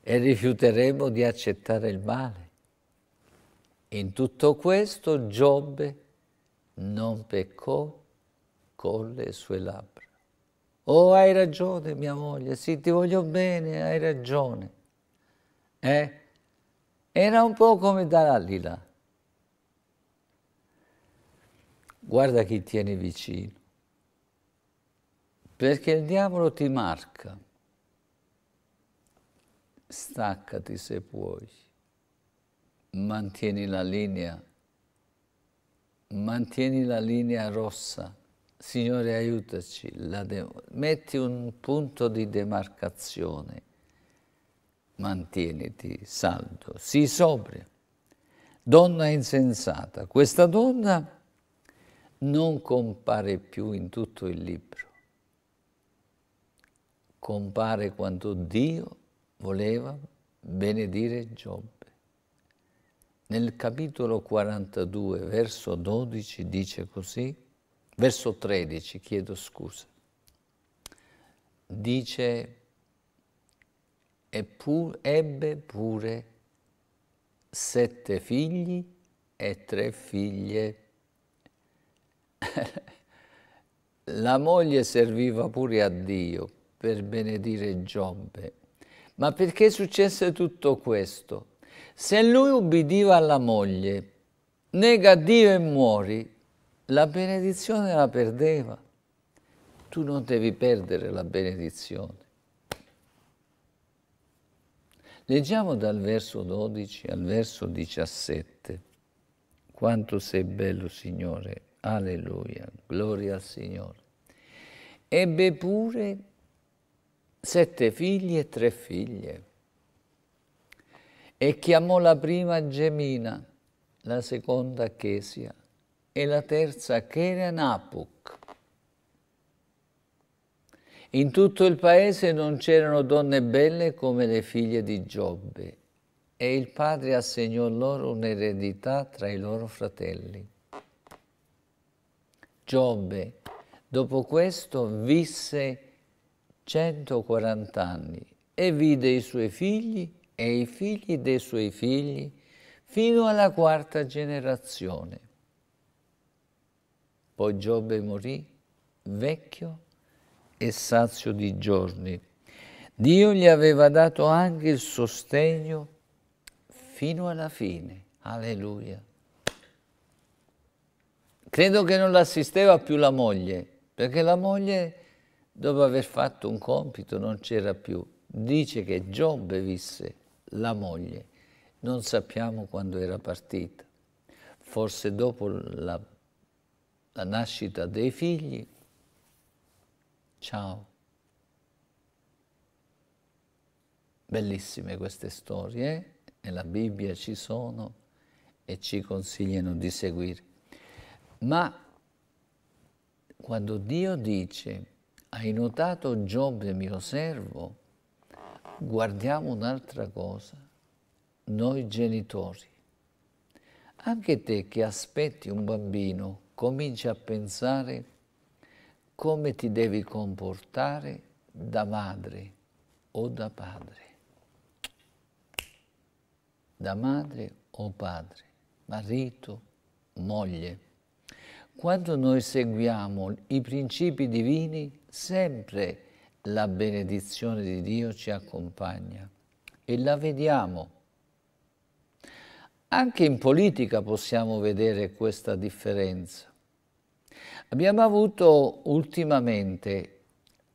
e rifiuteremo di accettare il male. In tutto questo Giobbe non peccò con le sue labbra. Oh, hai ragione, mia moglie, sì, ti voglio bene, hai ragione. Eh? Era un po' come Dalila. Guarda chi tieni vicino. Perché il diavolo ti marca. Staccati se puoi. Mantieni la linea mantieni la linea rossa, Signore aiutaci, metti un punto di demarcazione, mantieniti saldo, sii sobrio. Donna insensata, questa donna non compare più in tutto il libro, compare quando Dio voleva benedire Giobbe. Nel capitolo 42, verso 12, dice così, verso 13, chiedo scusa, dice, Eppu, ebbe pure sette figli e tre figlie. La moglie serviva pure a Dio per benedire Giobbe. Ma perché successe tutto questo? Se lui ubbidiva alla moglie, nega Dio e muori, la benedizione la perdeva. Tu non devi perdere la benedizione. Leggiamo dal verso 12 al verso 17. Quanto sei bello, Signore. Alleluia. Gloria al Signore. Ebbe pure sette figli e tre figlie. E chiamò la prima Gemina, la seconda Chesia, e la terza Kerenapuk. In tutto il paese non c'erano donne belle come le figlie di Giobbe e il padre assegnò loro un'eredità tra i loro fratelli. Giobbe, dopo questo, visse 140 anni e vide i suoi figli e i figli dei suoi figli fino alla quarta generazione. Poi Giobbe morì vecchio e sazio di giorni. Dio gli aveva dato anche il sostegno fino alla fine. Alleluia. Credo che non l'assisteva più la moglie, perché la moglie, dopo aver fatto un compito, non c'era più. Dice che Giobbe visse la moglie. Non sappiamo quando era partita. Forse dopo la la nascita dei figli. Ciao. Bellissime queste storie, nella Bibbia ci sono e ci consigliano di seguire. Ma quando Dio dice, hai notato Giobbe mio servo, guardiamo un'altra cosa, noi genitori. Anche te che aspetti un bambino cominci a pensare come ti devi comportare da madre o da padre. Da madre o padre, marito, moglie. Quando noi seguiamo i principi divini, sempre la benedizione di Dio ci accompagna e la vediamo anche in politica possiamo vedere questa differenza. Abbiamo avuto ultimamente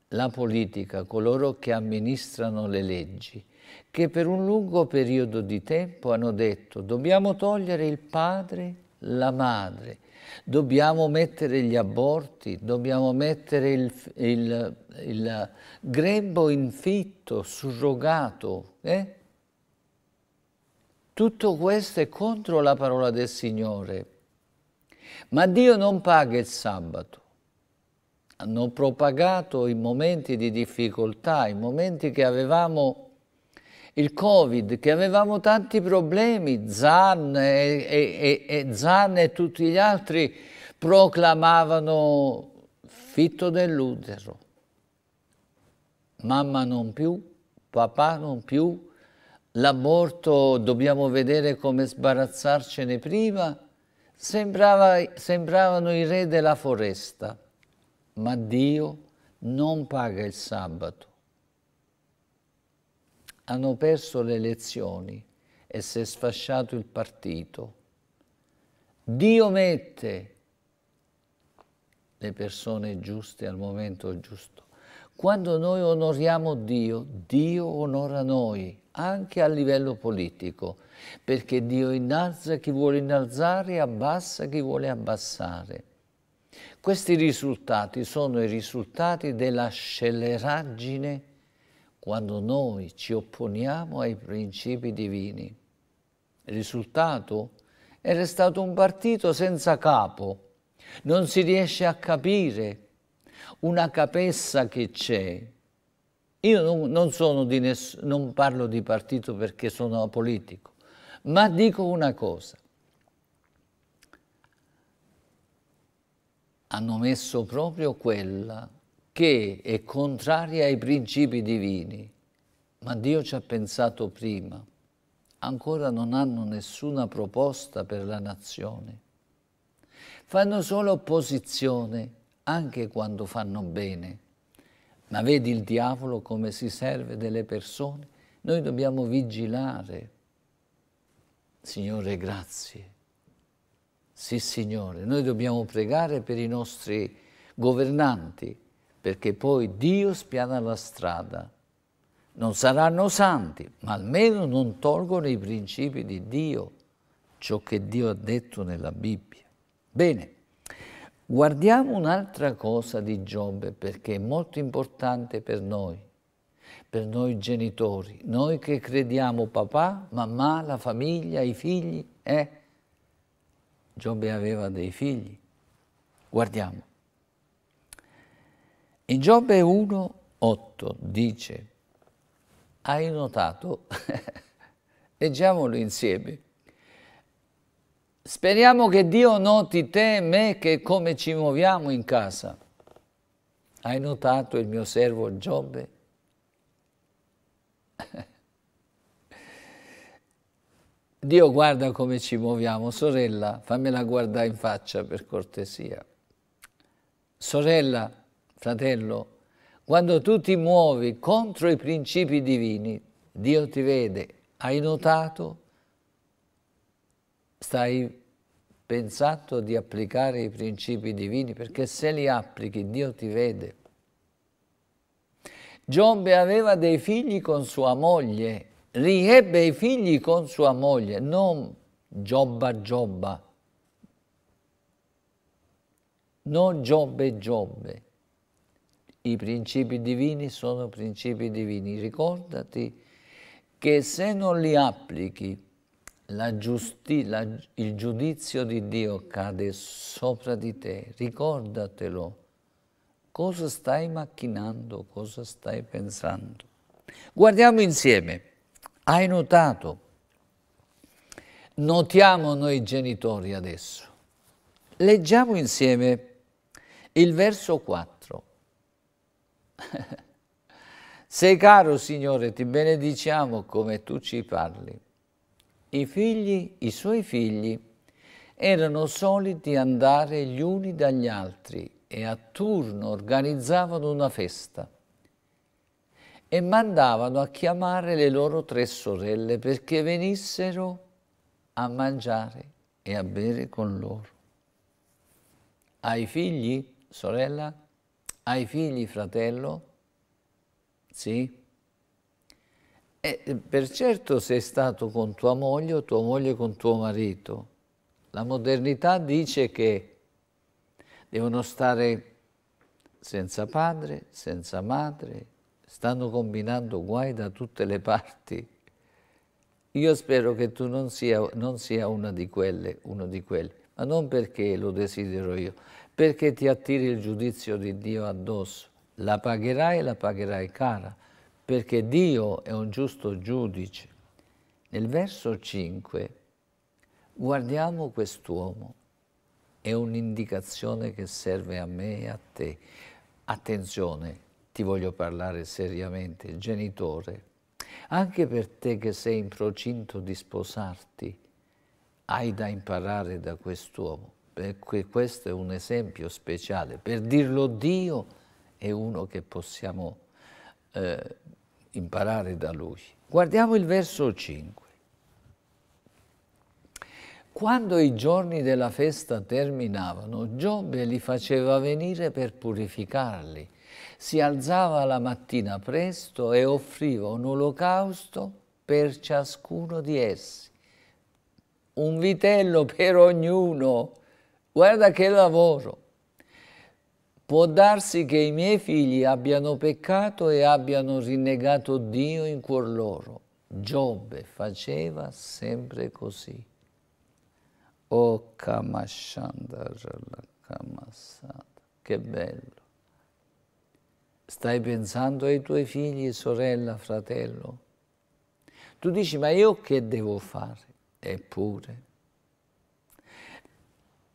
la politica, coloro che amministrano le leggi, che per un lungo periodo di tempo hanno detto dobbiamo togliere il padre, la madre, dobbiamo mettere gli aborti, dobbiamo mettere il, il, il grembo infitto, surrogato, eh? Tutto questo è contro la parola del Signore. Ma Dio non paga il sabato. Hanno propagato in momenti di difficoltà, in momenti che avevamo il Covid, che avevamo tanti problemi, Zan e, e, e, Zan e tutti gli altri proclamavano fitto dell'utero. Mamma non più, papà non più, l'aborto dobbiamo vedere come sbarazzarcene prima, sembrava, sembravano i re della foresta, ma Dio non paga il sabato. Hanno perso le elezioni e si è sfasciato il partito. Dio mette le persone giuste al momento giusto. Quando noi onoriamo Dio, Dio onora noi. Anche a livello politico, perché Dio innalza chi vuole innalzare e abbassa chi vuole abbassare. Questi risultati sono i risultati della scelleraggine quando noi ci opponiamo ai principi divini. Il risultato era stato un partito senza capo, non si riesce a capire una capessa che c'è. Io non, sono di ness- non parlo di partito perché sono apolitico, ma dico una cosa. Hanno messo proprio quella che è contraria ai principi divini, ma Dio ci ha pensato prima. Ancora non hanno nessuna proposta per la nazione. Fanno solo opposizione anche quando fanno bene. Ma vedi il diavolo come si serve delle persone? Noi dobbiamo vigilare. Signore, grazie. Sì, Signore, noi dobbiamo pregare per i nostri governanti, perché poi Dio spiana la strada. Non saranno santi, ma almeno non tolgono i principi di Dio, ciò che Dio ha detto nella Bibbia. Bene. Guardiamo un'altra cosa di Giobbe perché è molto importante per noi, per noi genitori, noi che crediamo papà, mamma, la famiglia, i figli. Eh? Giobbe aveva dei figli. Guardiamo. In Giobbe 1, 8 dice, hai notato? Leggiamolo insieme. Speriamo che Dio noti te e me che come ci muoviamo in casa. Hai notato il mio servo Giobbe? Dio guarda come ci muoviamo. Sorella, fammela guardare in faccia per cortesia. Sorella, fratello, quando tu ti muovi contro i principi divini, Dio ti vede. Hai notato? Stai pensando di applicare i principi divini, perché se li applichi Dio ti vede. Giobbe aveva dei figli con sua moglie, riebbe i figli con sua moglie, non Giobba Giobba, non Giobbe Giobbe. I principi divini sono principi divini. Ricordati che se non li applichi giusti, la, il giudizio di Dio cade sopra di te, ricordatelo. Cosa stai macchinando, cosa stai pensando? Guardiamo insieme. Hai notato? Notiamo noi genitori adesso. Leggiamo insieme il verso 4. Sei caro Signore, ti benediciamo come tu ci parli i figli, i suoi figli, erano soliti andare gli uni dagli altri e a turno organizzavano una festa e mandavano a chiamare le loro tre sorelle perché venissero a mangiare e a bere con loro. Hai figli, sorella? Hai figli, fratello? Sì? E per certo sei stato con tua moglie o tua moglie con tuo marito. La modernità dice che devono stare senza padre, senza madre, stanno combinando guai da tutte le parti. Io spero che tu non sia, non sia una di quelle, uno di quelli, ma non perché lo desidero io, perché ti attiri il giudizio di Dio addosso. La pagherai e la pagherai cara perché Dio è un giusto giudice. Nel verso 5 guardiamo quest'uomo, è un'indicazione che serve a me e a te. Attenzione, ti voglio parlare seriamente, genitore, anche per te che sei in procinto di sposarti, hai da imparare da quest'uomo, perché questo è un esempio speciale. Per dirlo Dio è uno che possiamo eh, imparare da lui. Guardiamo il verso 5. Quando i giorni della festa terminavano, Giobbe li faceva venire per purificarli. Si alzava la mattina presto e offriva un olocausto per ciascuno di essi. Un vitello per ognuno. Guarda che lavoro. Può darsi che i miei figli abbiano peccato e abbiano rinnegato Dio in cuor loro. Giobbe faceva sempre così. Oh che bello. Stai pensando ai tuoi figli, sorella, fratello? Tu dici, ma io che devo fare? Eppure.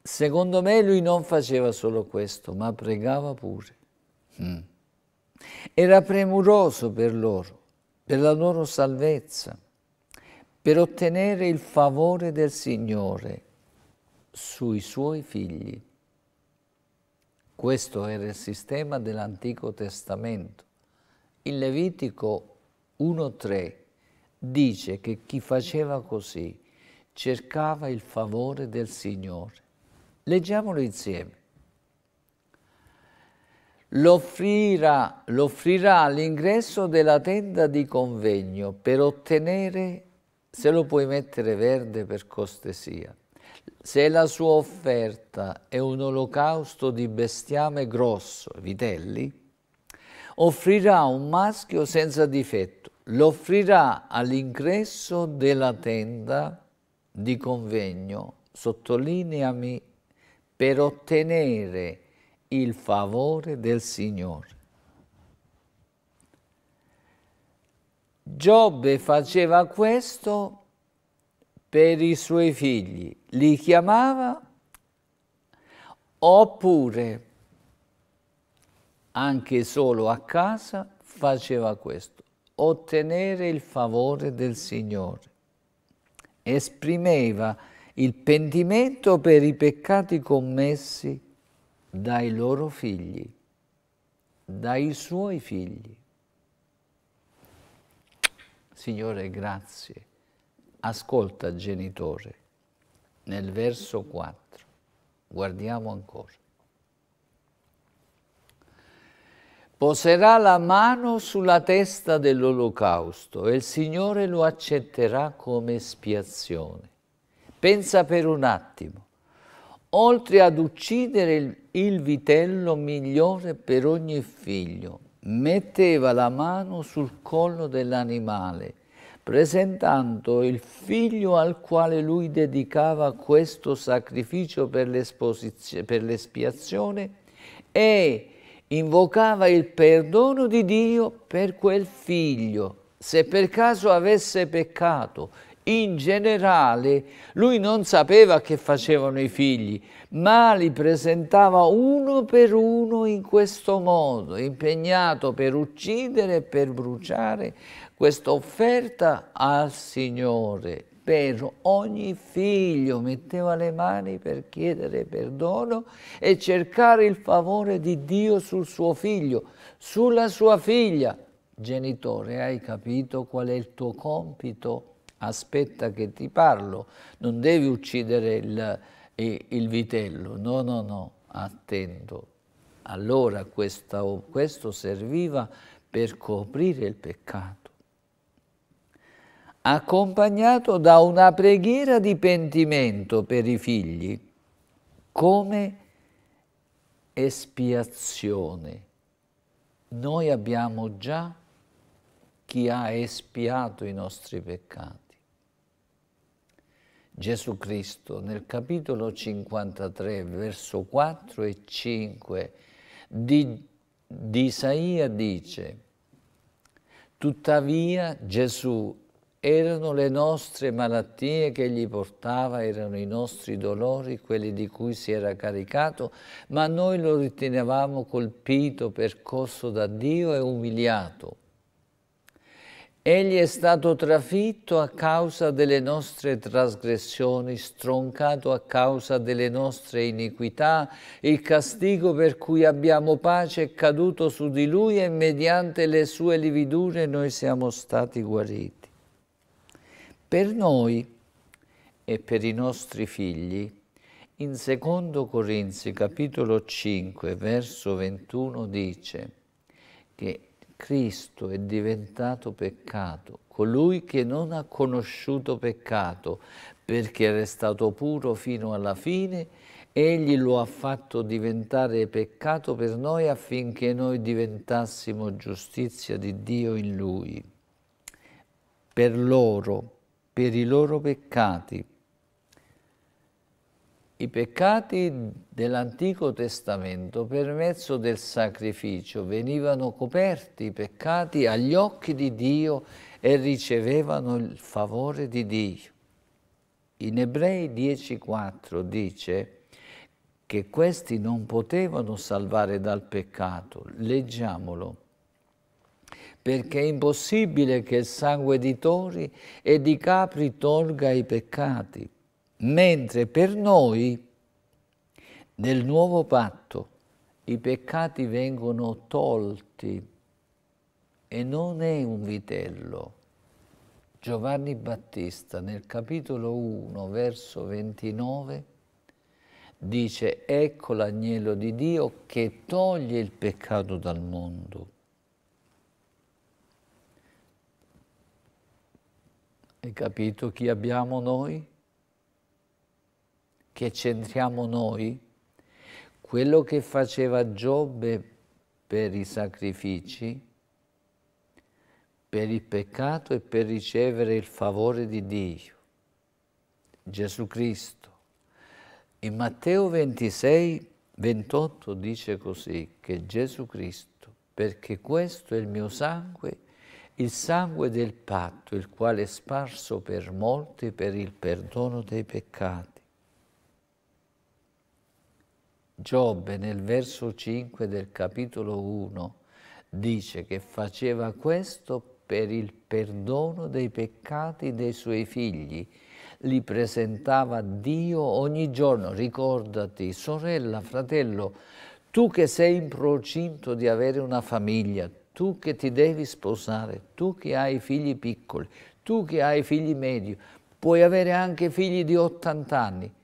Secondo me lui non faceva solo questo, ma pregava pure. Mm. Era premuroso per loro, per la loro salvezza, per ottenere il favore del Signore sui suoi figli. Questo era il sistema dell'Antico Testamento. Il Levitico 1.3 dice che chi faceva così cercava il favore del Signore. Leggiamolo insieme. L'offrirà, l'offrirà all'ingresso della tenda di convegno per ottenere, se lo puoi mettere verde per costesia, se la sua offerta è un olocausto di bestiame grosso, vitelli, offrirà un maschio senza difetto, lo offrirà all'ingresso della tenda di convegno, sottolineami per ottenere il favore del Signore. Giobbe faceva questo per i suoi figli, li chiamava oppure anche solo a casa faceva questo, ottenere il favore del Signore. Esprimeva il pentimento per i peccati commessi dai loro figli, dai suoi figli. Signore, grazie. Ascolta, genitore, nel verso 4. Guardiamo ancora. Poserà la mano sulla testa dell'olocausto e il Signore lo accetterà come espiazione Pensa per un attimo. Oltre ad uccidere il, il vitello migliore per ogni figlio, metteva la mano sul collo dell'animale, presentando il figlio al quale lui dedicava questo sacrificio per l'espiazione e invocava il perdono di Dio per quel figlio. Se per caso avesse peccato, in generale lui non sapeva che facevano i figli, ma li presentava uno per uno in questo modo, impegnato per uccidere e per bruciare questa offerta al Signore. Per ogni figlio metteva le mani per chiedere perdono e cercare il favore di Dio sul suo figlio, sulla sua figlia. Genitore, hai capito qual è il tuo compito? Aspetta che ti parlo, non devi uccidere il, il vitello, no, no, no, attento. Allora questa, questo serviva per coprire il peccato. Accompagnato da una preghiera di pentimento per i figli, come espiazione. Noi abbiamo già chi ha espiato i nostri peccati. Gesù Cristo nel capitolo 53, verso 4 e 5 di, di Isaia dice Tuttavia Gesù erano le nostre malattie che gli portava, erano i nostri dolori, quelli di cui si era caricato, ma noi lo ritenevamo colpito, percosso da Dio e umiliato. Egli è stato trafitto a causa delle nostre trasgressioni, stroncato a causa delle nostre iniquità, il castigo per cui abbiamo pace è caduto su di lui e mediante le sue lividure noi siamo stati guariti. Per noi e per i nostri figli, in secondo Corinzi capitolo 5 verso 21 dice che Cristo è diventato peccato, colui che non ha conosciuto peccato, perché era stato puro fino alla fine, egli lo ha fatto diventare peccato per noi affinché noi diventassimo giustizia di Dio in lui. Per loro, per i loro peccati, i peccati dell'Antico Testamento per mezzo del sacrificio venivano coperti i peccati agli occhi di Dio e ricevevano il favore di Dio. In Ebrei 10.4 dice che questi non potevano salvare dal peccato. Leggiamolo. Perché è impossibile che il sangue di tori e di capri tolga i peccati mentre per noi nel nuovo patto i peccati vengono tolti e non è un vitello. Giovanni Battista nel capitolo 1 verso 29 dice ecco l'agnello di Dio che toglie il peccato dal mondo. Hai capito chi abbiamo noi? Che c'entriamo noi, quello che faceva Giobbe per i sacrifici, per il peccato e per ricevere il favore di Dio, Gesù Cristo. In Matteo 26, 28 dice così, che Gesù Cristo, perché questo è il mio sangue, il sangue del patto, il quale è sparso per molti per il perdono dei peccati. Giobbe nel verso 5 del capitolo 1 dice che faceva questo per il perdono dei peccati dei suoi figli. Li presentava a Dio ogni giorno. Ricordati, sorella, fratello, tu che sei in procinto di avere una famiglia, tu che ti devi sposare, tu che hai figli piccoli, tu che hai figli medi, puoi avere anche figli di 80 anni,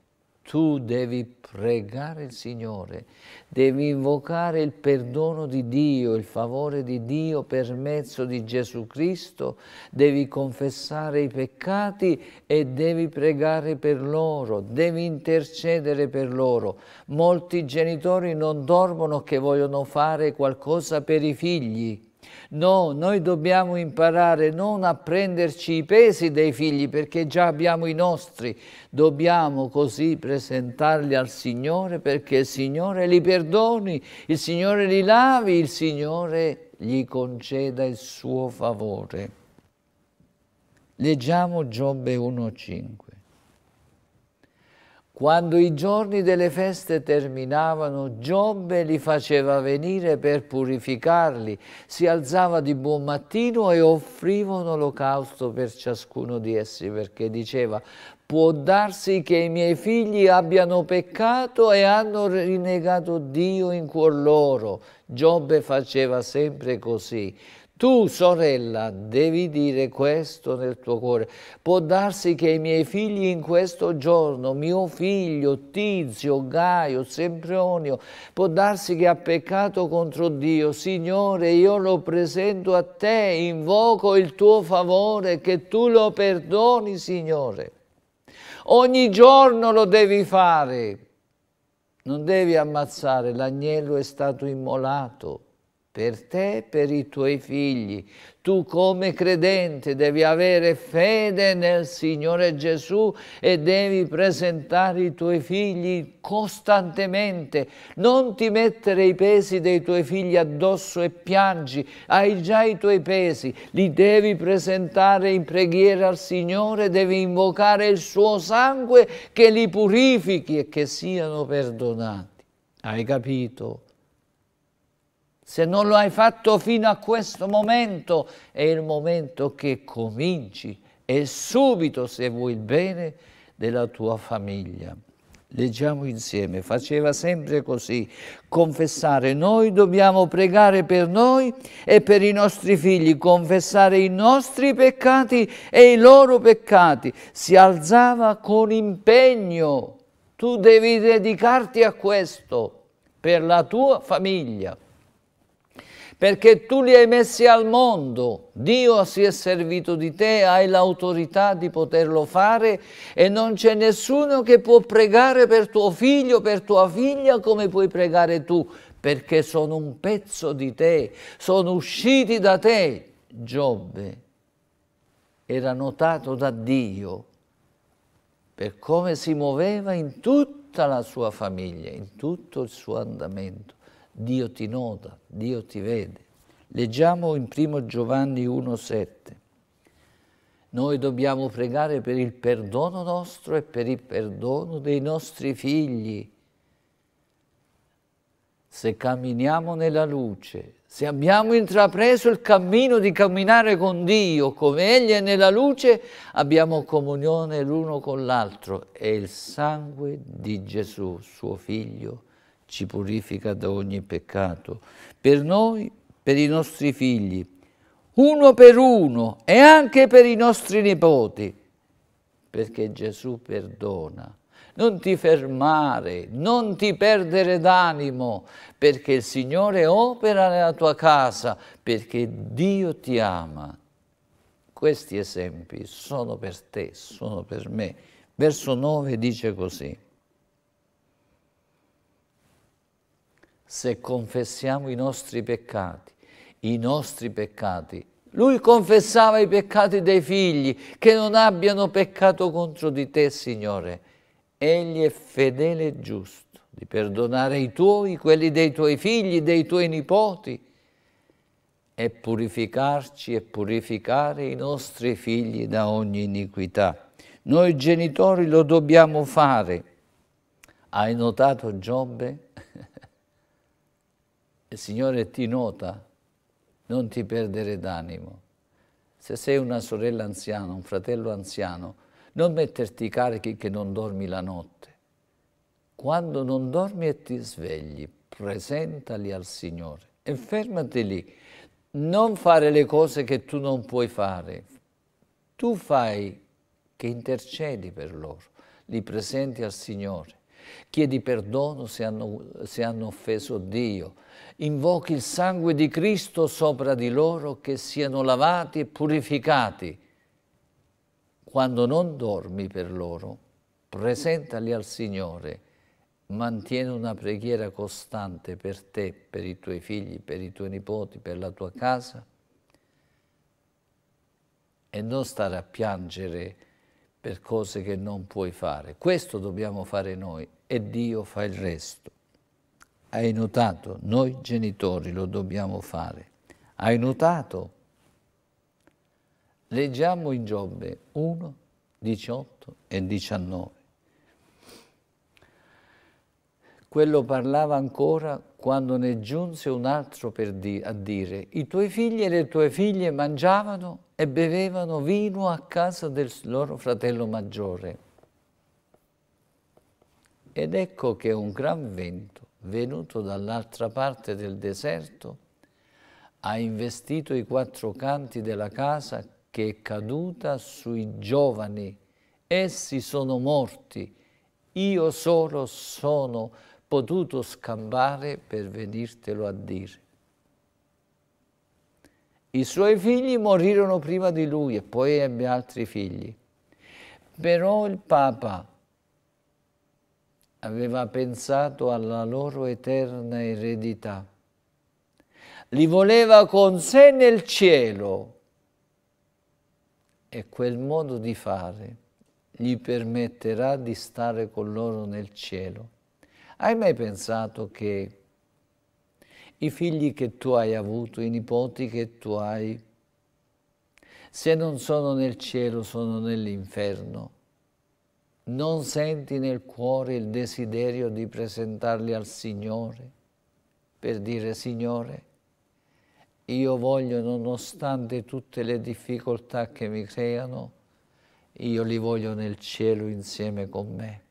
tu devi pregare il Signore, devi invocare il perdono di Dio, il favore di Dio per mezzo di Gesù Cristo, devi confessare i peccati e devi pregare per loro, devi intercedere per loro. Molti genitori non dormono che vogliono fare qualcosa per i figli, No, noi dobbiamo imparare non a prenderci i pesi dei figli perché già abbiamo i nostri, dobbiamo così presentarli al Signore perché il Signore li perdoni, il Signore li lavi, il Signore gli conceda il suo favore. Leggiamo Giobbe 1.5. Quando i giorni delle feste terminavano, Giobbe li faceva venire per purificarli, si alzava di buon mattino e offriva un olocausto per ciascuno di essi, perché diceva, può darsi che i miei figli abbiano peccato e hanno rinnegato Dio in cuor loro. Giobbe faceva sempre così. Tu, sorella, devi dire questo nel tuo cuore. Può darsi che i miei figli in questo giorno, mio figlio Tizio, Gaio, Sempronio, può darsi che ha peccato contro Dio. Signore, io lo presento a te, invoco il tuo favore, che tu lo perdoni, Signore. Ogni giorno lo devi fare. Non devi ammazzare, l'agnello è stato immolato per te e per i tuoi figli. Tu come credente devi avere fede nel Signore Gesù e devi presentare i tuoi figli costantemente. Non ti mettere i pesi dei tuoi figli addosso e piangi, hai già i tuoi pesi, li devi presentare in preghiera al Signore, devi invocare il suo sangue che li purifichi e che siano perdonati. Hai capito? Se non lo hai fatto fino a questo momento, è il momento che cominci e subito se vuoi il bene della tua famiglia. Leggiamo insieme, faceva sempre così, confessare, noi dobbiamo pregare per noi e per i nostri figli, confessare i nostri peccati e i loro peccati. Si alzava con impegno, tu devi dedicarti a questo per la tua famiglia perché tu li hai messi al mondo. Dio si è servito di te, hai l'autorità di poterlo fare e non c'è nessuno che può pregare per tuo figlio, per tua figlia come puoi pregare tu, perché sono un pezzo di te, sono usciti da te. Giobbe era notato da Dio per come si muoveva in tutta la sua famiglia, in tutto il suo andamento. Dio ti nota, Dio ti vede. Leggiamo in 1 Giovanni 1,7. Noi dobbiamo pregare per il perdono nostro e per il perdono dei nostri figli. Se camminiamo nella luce, se abbiamo intrapreso il cammino di camminare con Dio come Egli è nella luce, abbiamo comunione l'uno con l'altro e il sangue di Gesù, suo Figlio, ci purifica da ogni peccato. Per noi, per i nostri figli, uno per uno e anche per i nostri nipoti, perché Gesù perdona non ti fermare, non ti perdere d'animo, perché il Signore opera nella tua casa, perché Dio ti ama. Questi esempi sono per te, sono per me. Verso 9 dice così. Se confessiamo i nostri peccati, i nostri peccati, lui confessava i peccati dei figli, che non abbiano peccato contro di te, Signore Egli è fedele e giusto di perdonare i tuoi, quelli dei tuoi figli, dei tuoi nipoti e purificarci e purificare i nostri figli da ogni iniquità. Noi genitori lo dobbiamo fare. Hai notato Giobbe? Il Signore ti nota, non ti perdere d'animo. Se sei una sorella anziana, un fratello anziano, non metterti carichi che non dormi la notte. Quando non dormi e ti svegli, presentali al Signore e fermati lì. Non fare le cose che tu non puoi fare. Tu fai che intercedi per loro, li presenti al Signore. Chiedi perdono se hanno, se hanno offeso Dio. Invochi il sangue di Cristo sopra di loro che siano lavati e purificati quando non dormi per loro, presentali al Signore, mantieni una preghiera costante per te, per i tuoi figli, per i tuoi nipoti, per la tua casa e non stare a piangere per cose che non puoi fare. Questo dobbiamo fare noi e Dio fa il resto. Hai notato? Noi genitori lo dobbiamo fare. Hai notato? Leggiamo in Giobbe 1, 18 e 19. Quello parlava ancora quando ne giunse un altro di a dire i tuoi figli e le tue figlie mangiavano e bevevano vino a casa del loro fratello maggiore. Ed ecco che un gran vento, venuto dall'altra parte del deserto, ha investito i quattro canti della casa che è caduta sui giovani. Essi sono morti. Io solo sono potuto scampare per venirtelo a dire. I suoi figli morirono prima di lui e poi ebbe altri figli. Però il Papa aveva pensato alla loro eterna eredità. Li voleva con sé nel cielo e quel modo di fare gli permetterà di stare con loro nel cielo. Hai mai pensato che i figli che tu hai avuto, i nipoti che tu hai, se non sono nel cielo sono nell'inferno? Non senti nel cuore il desiderio di presentarli al Signore per dire Signore, io voglio, nonostante tutte le difficoltà che mi creano, io li voglio nel cielo insieme con me.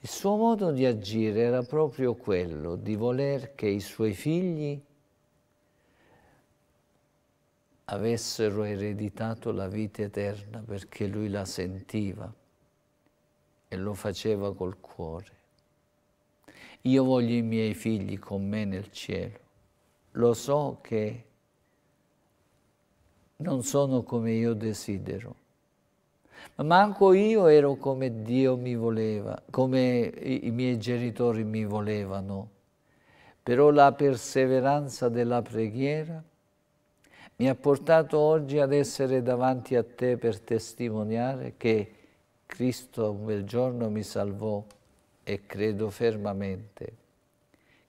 Il suo modo di agire era proprio quello di voler che i suoi figli avessero ereditato la vita eterna perché lui la sentiva e lo faceva col cuore. Io voglio i miei figli con me nel cielo lo so che non sono come io desidero, ma manco io ero come Dio mi voleva, come i miei genitori mi volevano. Però la perseveranza della preghiera mi ha portato oggi ad essere davanti a te per testimoniare che Cristo un bel giorno mi salvò e credo fermamente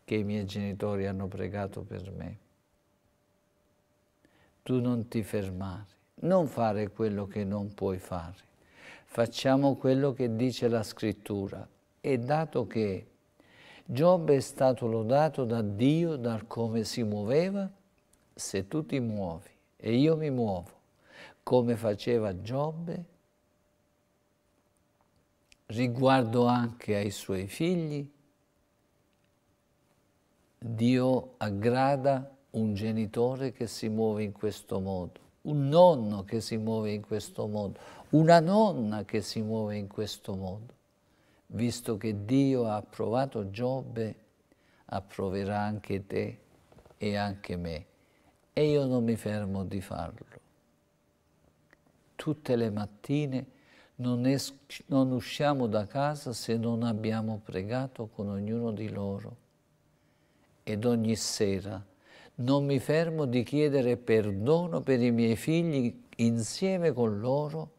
che i miei genitori hanno pregato per me. Tu non ti fermare, non fare quello che non puoi fare. Facciamo quello che dice la scrittura. E dato che Giobbe è stato lodato da Dio dal come si muoveva, se tu ti muovi e io mi muovo come faceva Giobbe, riguardo anche ai suoi figli, Dio aggrada un genitore che si muove in questo modo, un nonno che si muove in questo modo, una nonna che si muove in questo modo. Visto che Dio ha approvato Giobbe, approverà anche te e anche me. E io non mi fermo di farlo. Tutte le mattine non, es- non usciamo da casa se non abbiamo pregato con ognuno di loro. Ed ogni sera non mi fermo di chiedere perdono per i miei figli insieme con loro,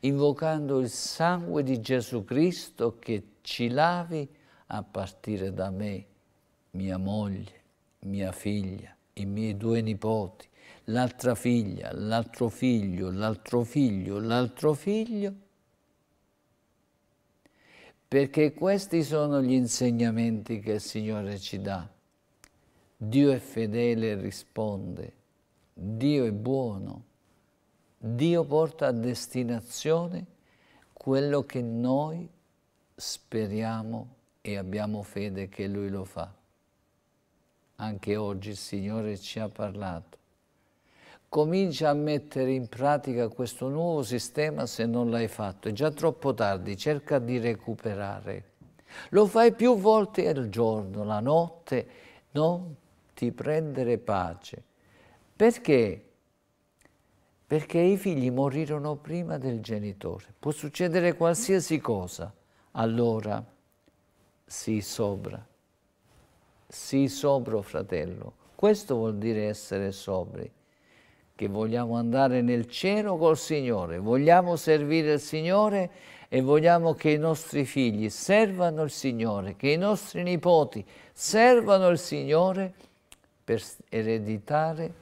invocando il sangue di Gesù Cristo che ci lavi a partire da me, mia moglie, mia figlia, i miei due nipoti, l'altra figlia, l'altro figlio, l'altro figlio, l'altro figlio, perché questi sono gli insegnamenti che il Signore ci dà. Dio è fedele e risponde, Dio è buono, Dio porta a destinazione quello che noi speriamo e abbiamo fede che Lui lo fa. Anche oggi il Signore ci ha parlato comincia a mettere in pratica questo nuovo sistema se non l'hai fatto. È già troppo tardi, cerca di recuperare. Lo fai più volte al giorno, la notte, non ti prendere pace. Perché? Perché i figli morirono prima del genitore. Può succedere qualsiasi cosa. Allora sii sobra. Sii sobro, fratello. Questo vuol dire essere sobri che vogliamo andare nel cielo col Signore, vogliamo servire il Signore e vogliamo che i nostri figli servano il Signore, che i nostri nipoti servano il Signore per ereditare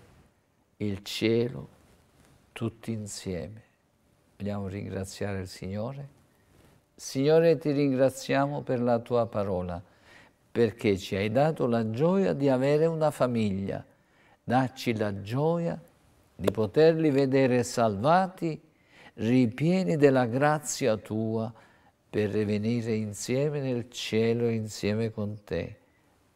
il cielo tutti insieme. Vogliamo ringraziare il Signore? Signore, ti ringraziamo per la tua parola, perché ci hai dato la gioia di avere una famiglia. Dacci la gioia di poterli vedere salvati, ripieni della grazia tua per venire insieme nel cielo insieme con te.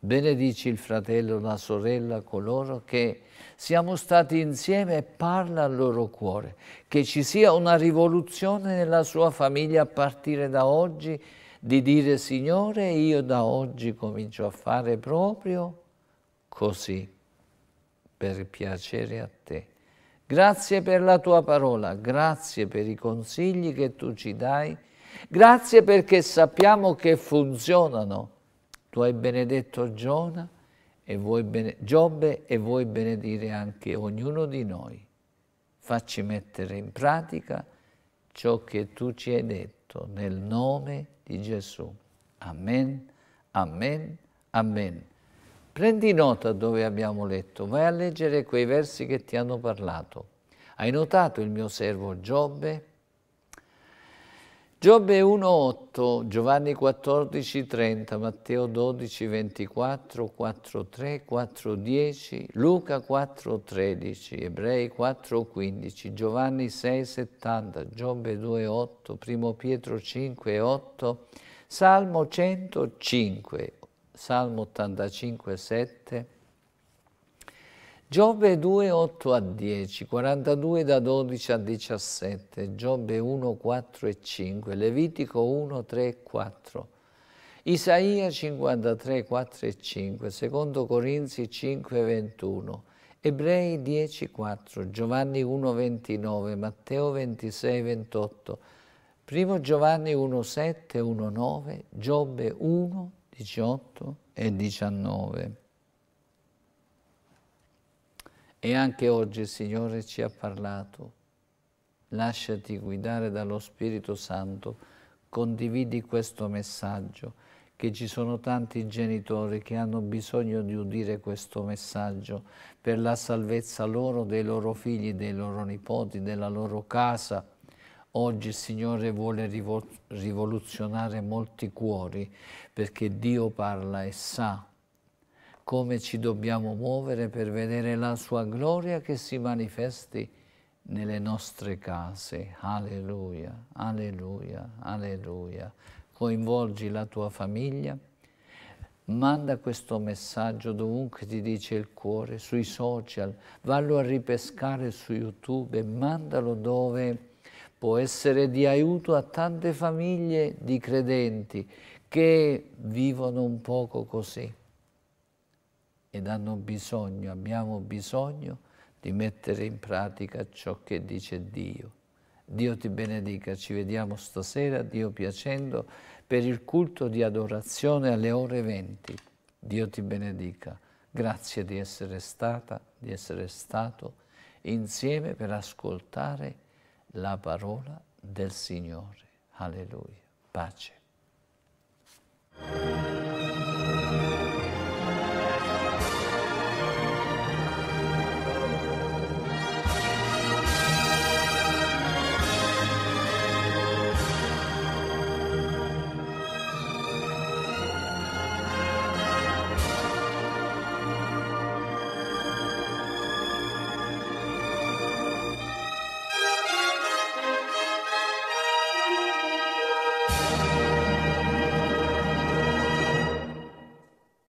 Benedici il fratello, la sorella, coloro che siamo stati insieme e parla al loro cuore, che ci sia una rivoluzione nella sua famiglia a partire da oggi, di dire Signore, io da oggi comincio a fare proprio così, per piacere a te. Grazie per la tua parola, grazie per i consigli che tu ci dai, grazie perché sappiamo che funzionano. Tu hai benedetto Giona e vuoi bene, Giobbe e vuoi benedire anche ognuno di noi. Facci mettere in pratica ciò che tu ci hai detto nel nome di Gesù. Amen, amen, amen. Prendi nota dove abbiamo letto, vai a leggere quei versi che ti hanno parlato. Hai notato il mio servo Giobbe? Giobbe 1,8, Giovanni 14,30, Matteo 12, 24, 4,3, 4,10, Luca 4,13, Ebrei 4,15, Giovanni 6,70, Giobbe 2,8, Primo Pietro 5,8, Salmo 105, Salmo 85, 7, Giobbe 2, 8 a 10, 42 da 12 a 17, Giobbe 1, 4 e 5, Levitico 1, 3 e 4. Isaia 53, 4 e 5, secondo Corinzi 5, 21, Ebrei 10, 4, Giovanni 1, 29, Matteo 26, 28, Primo Giovanni 1, 7, 1, 9, Giobbe 1, 18 e 19. E anche oggi il Signore ci ha parlato. Lasciati guidare dallo Spirito Santo, condividi questo messaggio, che ci sono tanti genitori che hanno bisogno di udire questo messaggio per la salvezza loro, dei loro figli, dei loro nipoti, della loro casa. Oggi il Signore vuole rivoluzionare molti cuori perché Dio parla e sa come ci dobbiamo muovere per vedere la sua gloria che si manifesti nelle nostre case. Alleluia, alleluia, alleluia. Coinvolgi la tua famiglia, manda questo messaggio dovunque ti dice il cuore, sui social, vallo a ripescare su YouTube mandalo dove può essere di aiuto a tante famiglie di credenti che vivono un poco così ed hanno bisogno, abbiamo bisogno di mettere in pratica ciò che dice Dio. Dio ti benedica, ci vediamo stasera, Dio piacendo, per il culto di adorazione alle ore 20. Dio ti benedica. Grazie di essere stata, di essere stato insieme per ascoltare la parola del Signore. Alleluia. Pace.